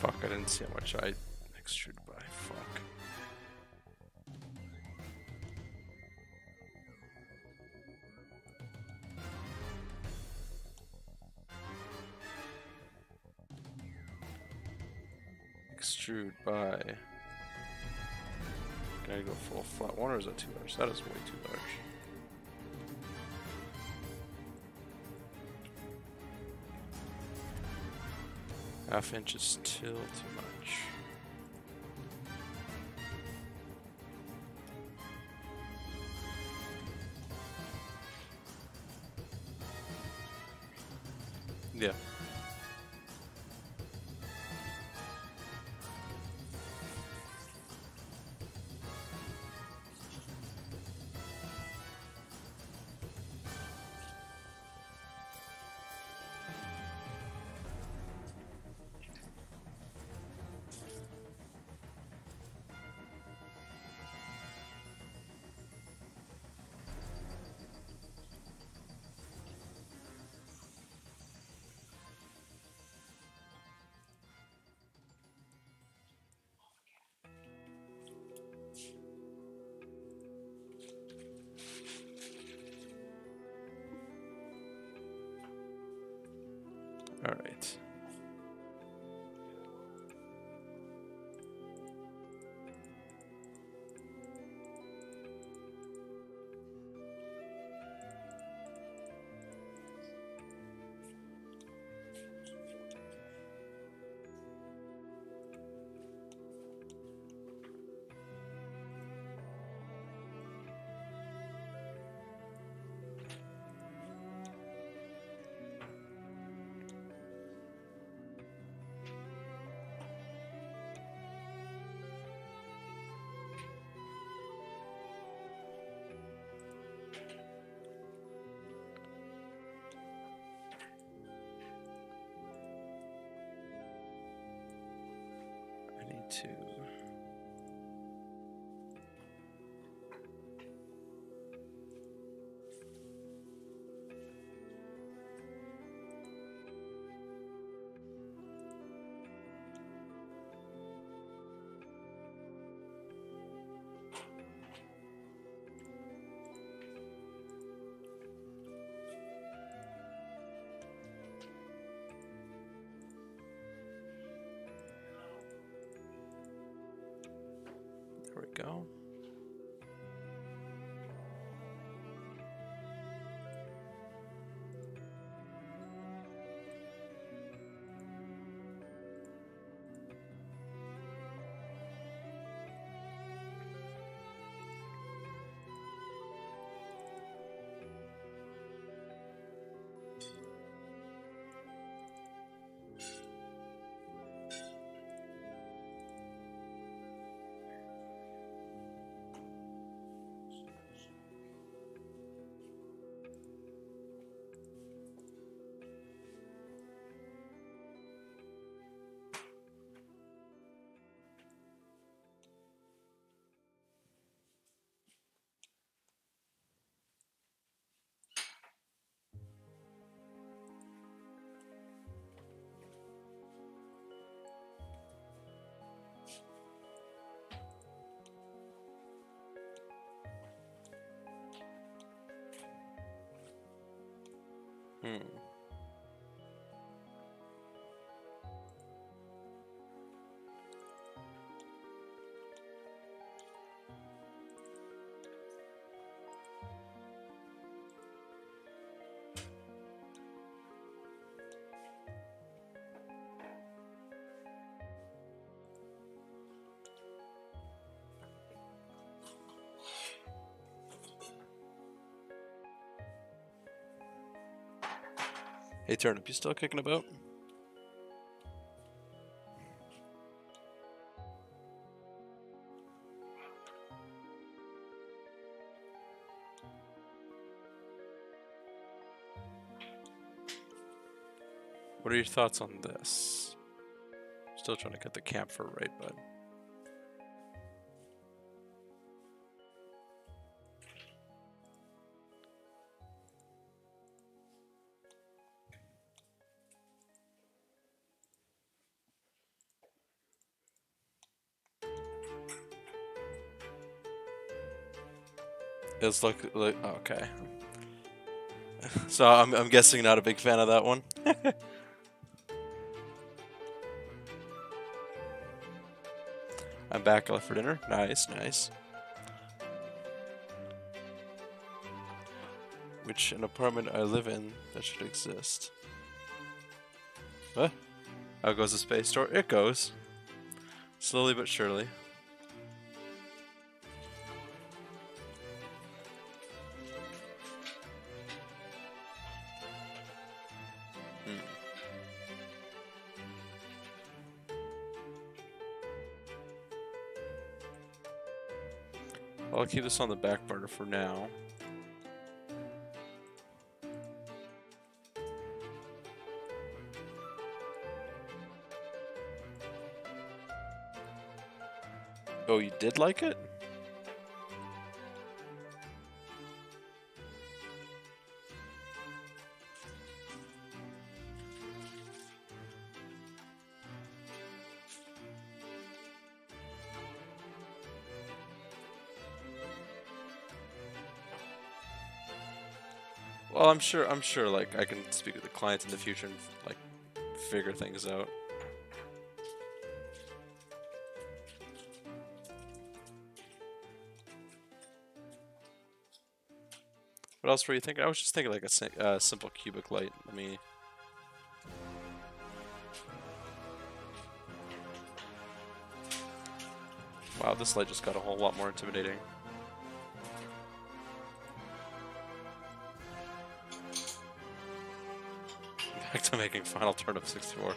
Fuck, I didn't see how much I extrude by. Fuck. Extrude by. Can I go full flat one or is that too large? That is way too large. Half inch is still too much. All right. We go. Hmm. Hey Turnip, you still kicking about? What are your thoughts on this? Still trying to get the chamfer right, bud. It's look like okay. [laughs] So I'm I'm guessing not a big fan of that one. [laughs] I'm back for dinner. Nice, nice. Which an apartment I live in that should exist. What? How goes the space store? It goes. Slowly but surely. Keep this on the back burner for now. Oh, you did like it? I'm sure. I'm sure. Like, I can speak with the clients in the future and like figure things out. What else were you thinking? I was just thinking like a uh, simple cubic light. Let me. Wow, this light just got a whole lot more intimidating. To making Final Turnip 64.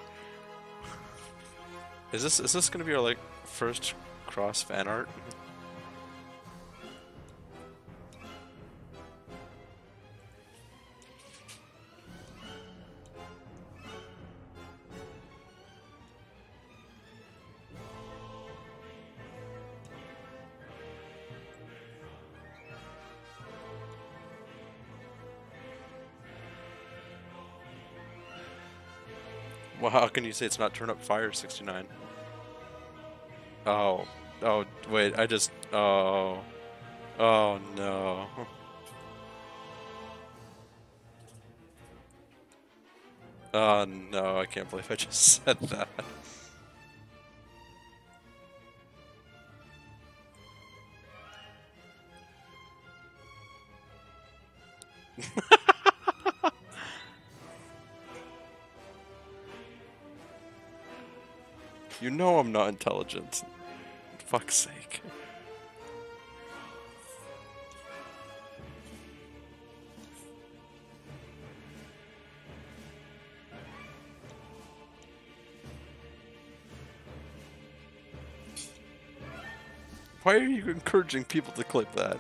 Is this is this gonna be our like first cross fan art? can you say it's not Turnip Fire 69? Oh. Oh, wait, I just... Oh. Oh, no. [laughs] Oh, no, I can't believe I just [laughs] said that. [laughs] you know I'm not intelligent. Fuck's sake. Why are you encouraging people to clip that?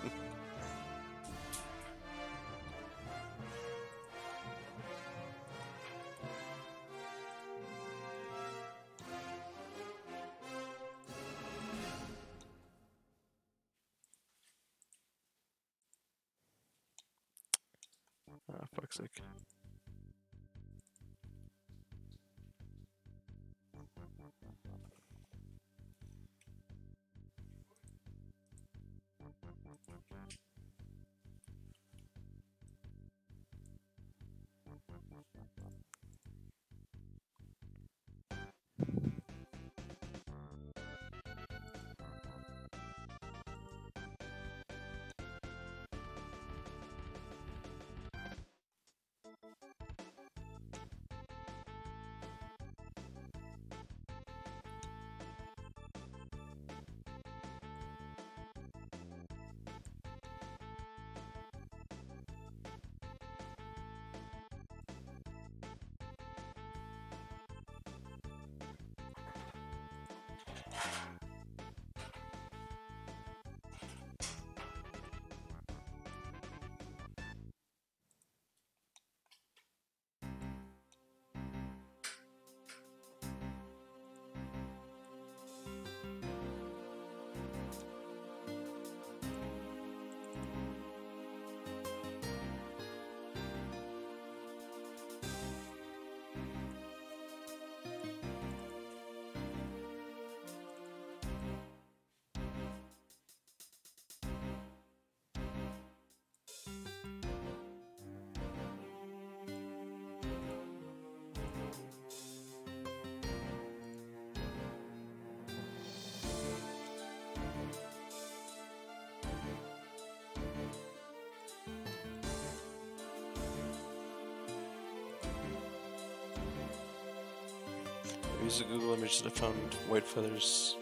Use a Google image that I found white feathers.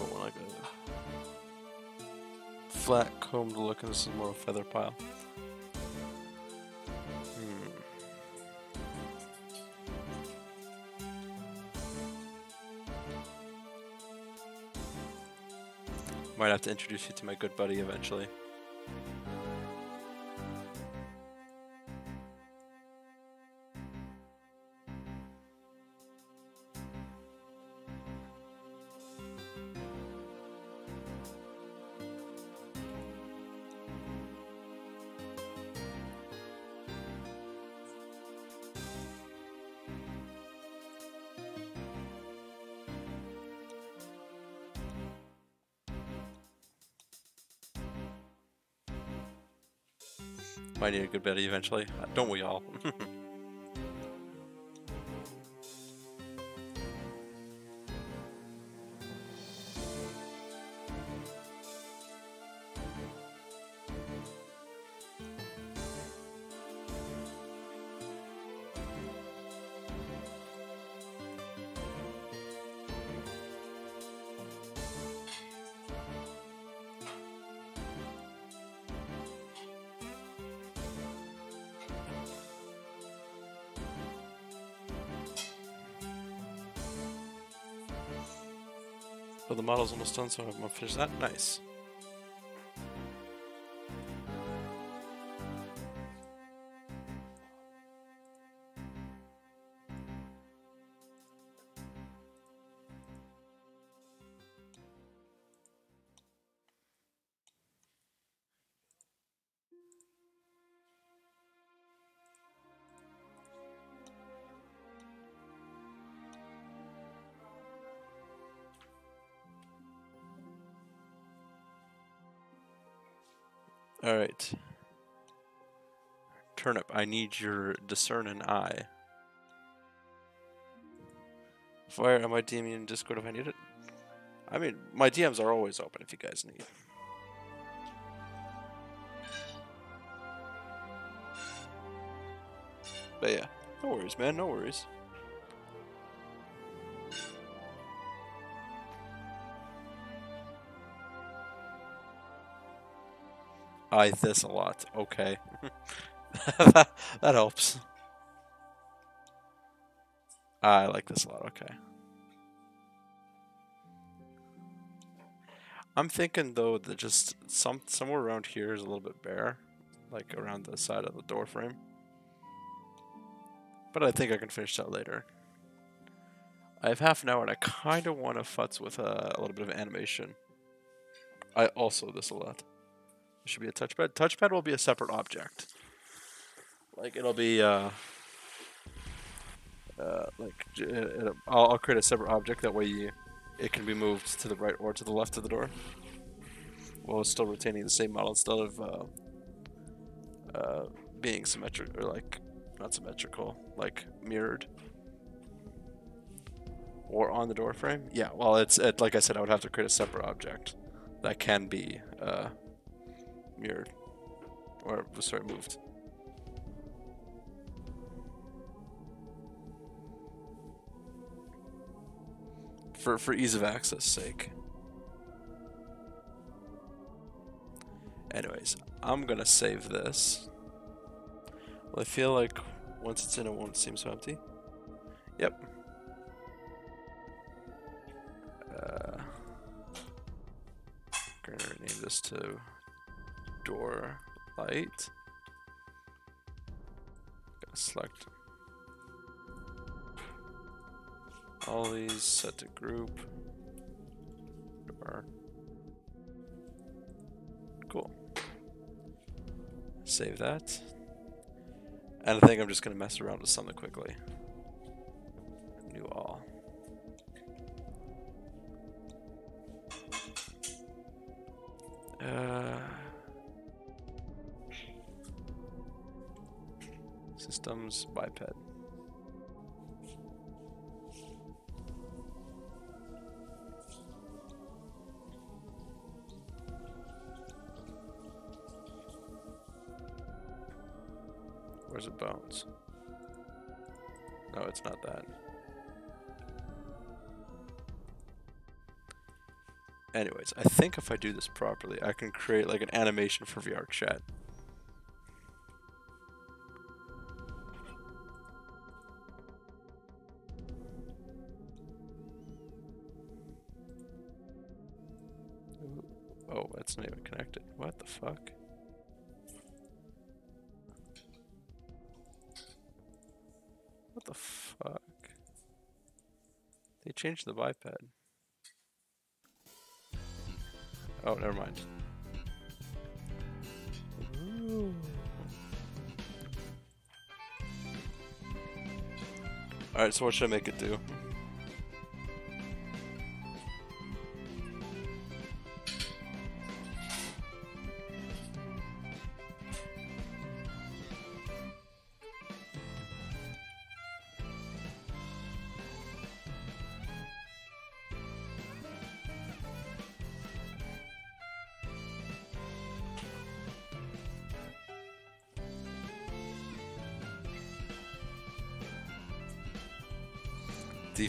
Oh, well, like a flat combed look, and this is more of a feather pile. Hmm. Might have to introduce you to my good buddy eventually. Might need a good buddy eventually. Don't we all? [laughs] almost done, so I'm gonna finish ah, that. Nice. I need your discerning eye. Fire, am I DMing in Discord if I need it? I mean, my DMs are always open if you guys need. But yeah, no worries, man. No worries. I this a lot. Okay. [laughs] [laughs] that, helps. Ah, I like this a lot. Okay. I'm thinking though that just some somewhere around here is a little bit bare, like around the side of the door frame. But I think I can finish that later. I have half an hour and I kind of want to futz with a, little bit of animation. I also this a lot. There should be a touchpad. Touchpad will be a separate object. Like it'll be uh, uh like uh, I'll, I'll create a separate object that way you, it can be moved to the right or to the left of the door, while still retaining the same model instead of uh, uh being symmetric or like not symmetrical, like mirrored. Or on the door frame? Yeah, well, it's it, like I said, I would have to create a separate object that can be uh, mirrored or sorry moved. For for ease of access sake. Anyways, I'm gonna save this. Well, I feel like once it's in, it won't seem so empty. Yep. Uh, gonna rename this to door light. Gonna select all these, set to group. Cool. Save that. And I think I'm just gonna mess around with something quickly. New all. Uh, systems biped. It's not that. Anyways, I think if I do this properly, I can create like an animation for VR chat. Oh, that's not even connected. What the fuck? What the? They changed the biped. Oh, never mind. Alright, so what should I make it do?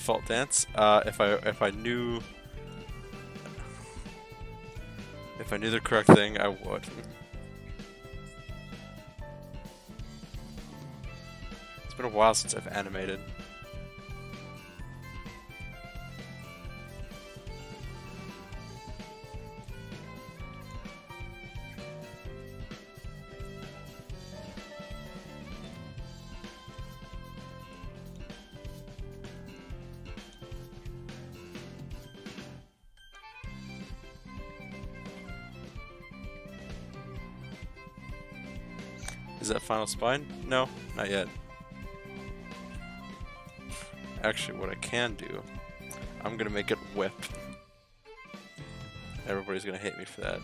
Default dance. Uh, if I if I knew if I knew the correct thing, I would. It's been a while since I've animated. Final spine? No, not yet. Actually, what I can do, I'm gonna make it whip. Everybody's gonna hate me for that.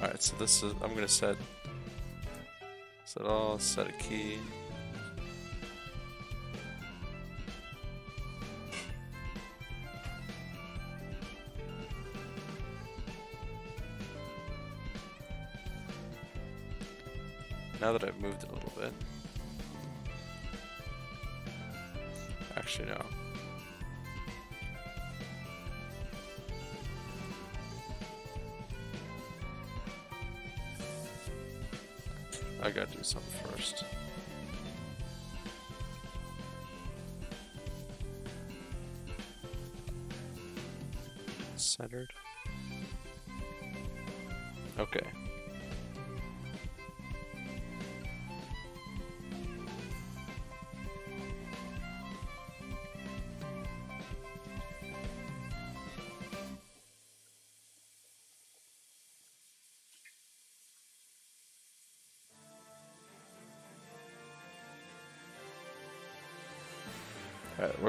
Alright, so this is, I'm gonna set, set all, set a key. Now that I've moved it a little bit. Actually, no. I gotta do something first. Centered. Okay.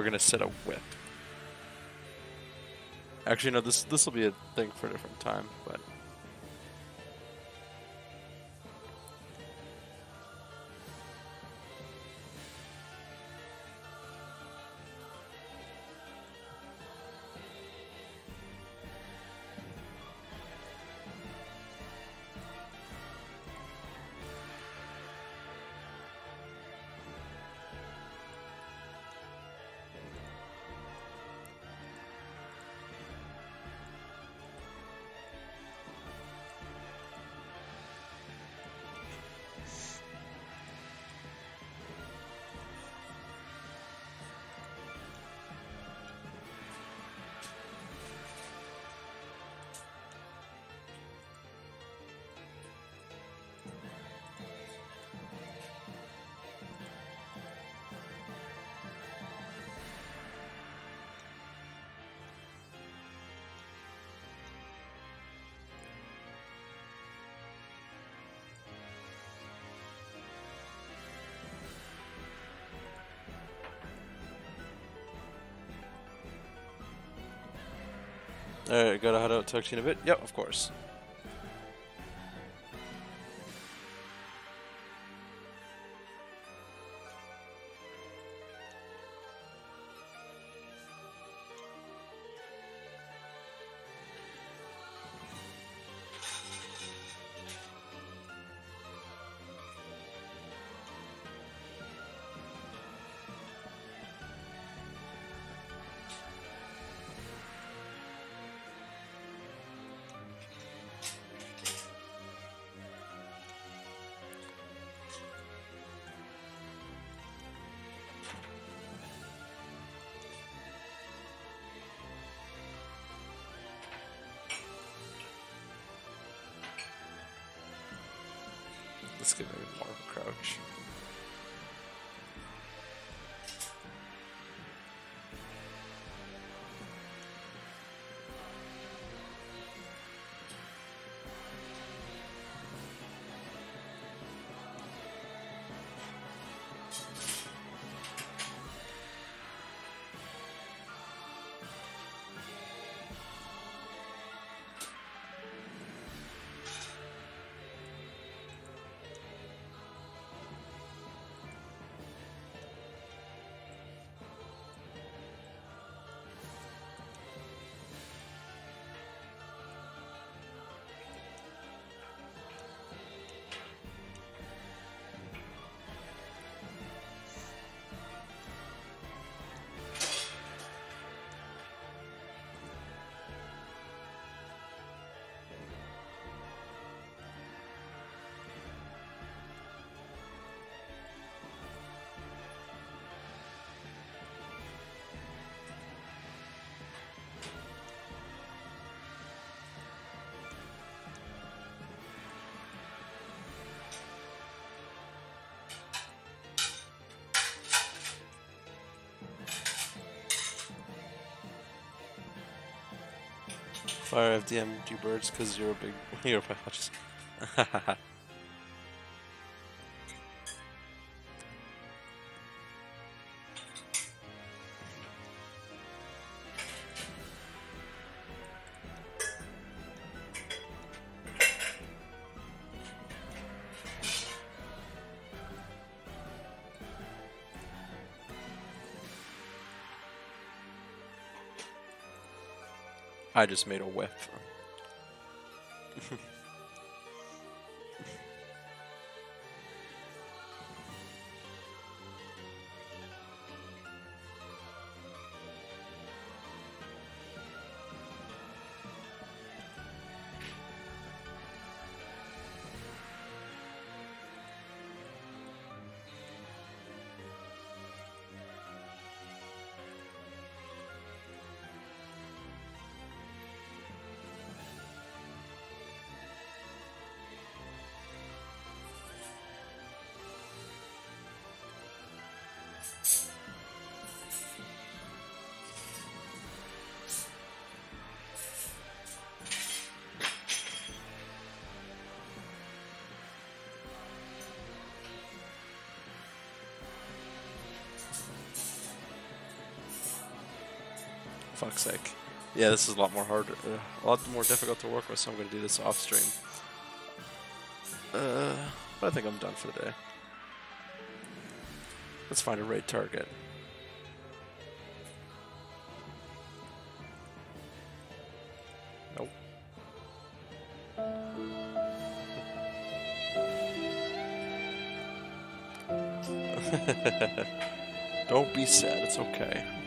We're gonna set a whip. Actually, no. This this will be a thing for a different time, but Gotta head out to in a bit. Yep, of course. Let's get more of a crouch. Fire FDM do birds because you're a big [laughs] you're a biologist. [laughs] [laughs] I just made a whip. Fuck's sake. Yeah, this is a lot more hard, uh, a lot more difficult to work with, so I'm gonna do this off stream. Uh, but I think I'm done for the day. Let's find a raid target. Nope. [laughs] Don't be sad, it's okay.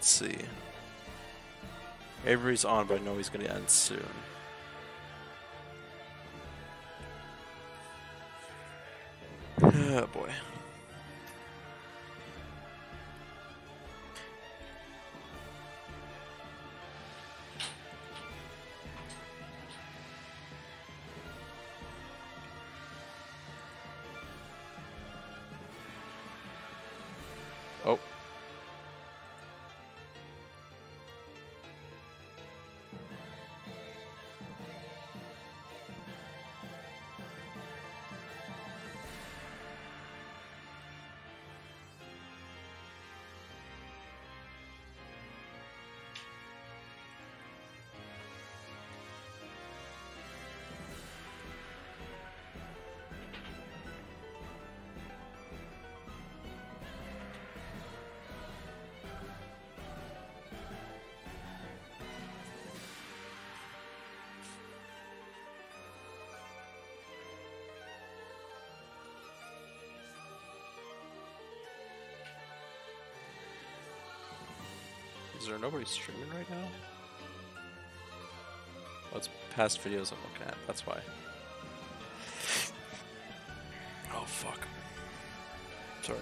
Let's see. Avery's on, but I know he's gonna end soon. Is there nobody streaming right now? Oh, it's past videos I'm looking at. That's why. [laughs] Oh fuck. Sorry.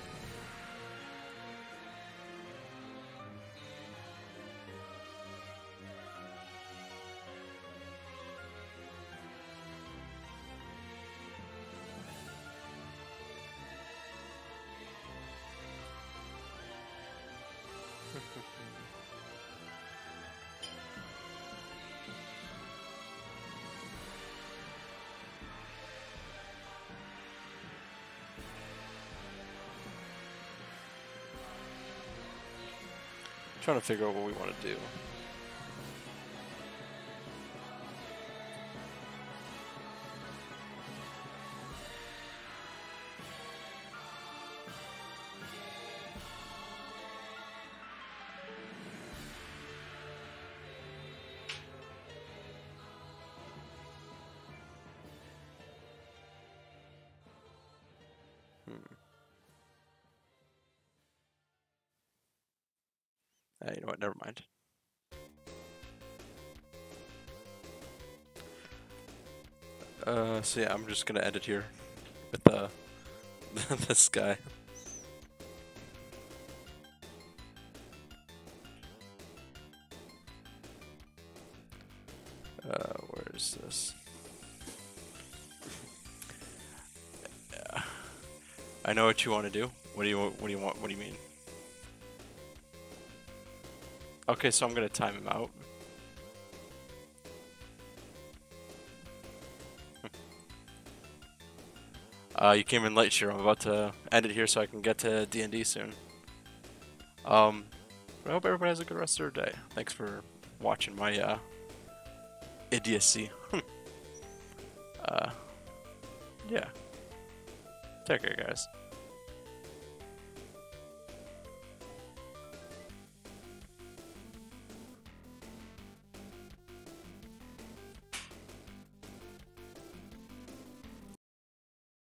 Trying to figure out what we want to do. Uh, so yeah, I'm just gonna end it here with uh, [laughs] this guy. Uh, where is this? I know what you want to do. What do you What do you want? What do you mean? Okay, so I'm gonna time him out. Uh, you came in late, Shiro. I'm about to end it here so I can get to D and D soon. Um, I hope everybody has a good rest of their day. Thanks for watching my uh, idiocy. [laughs]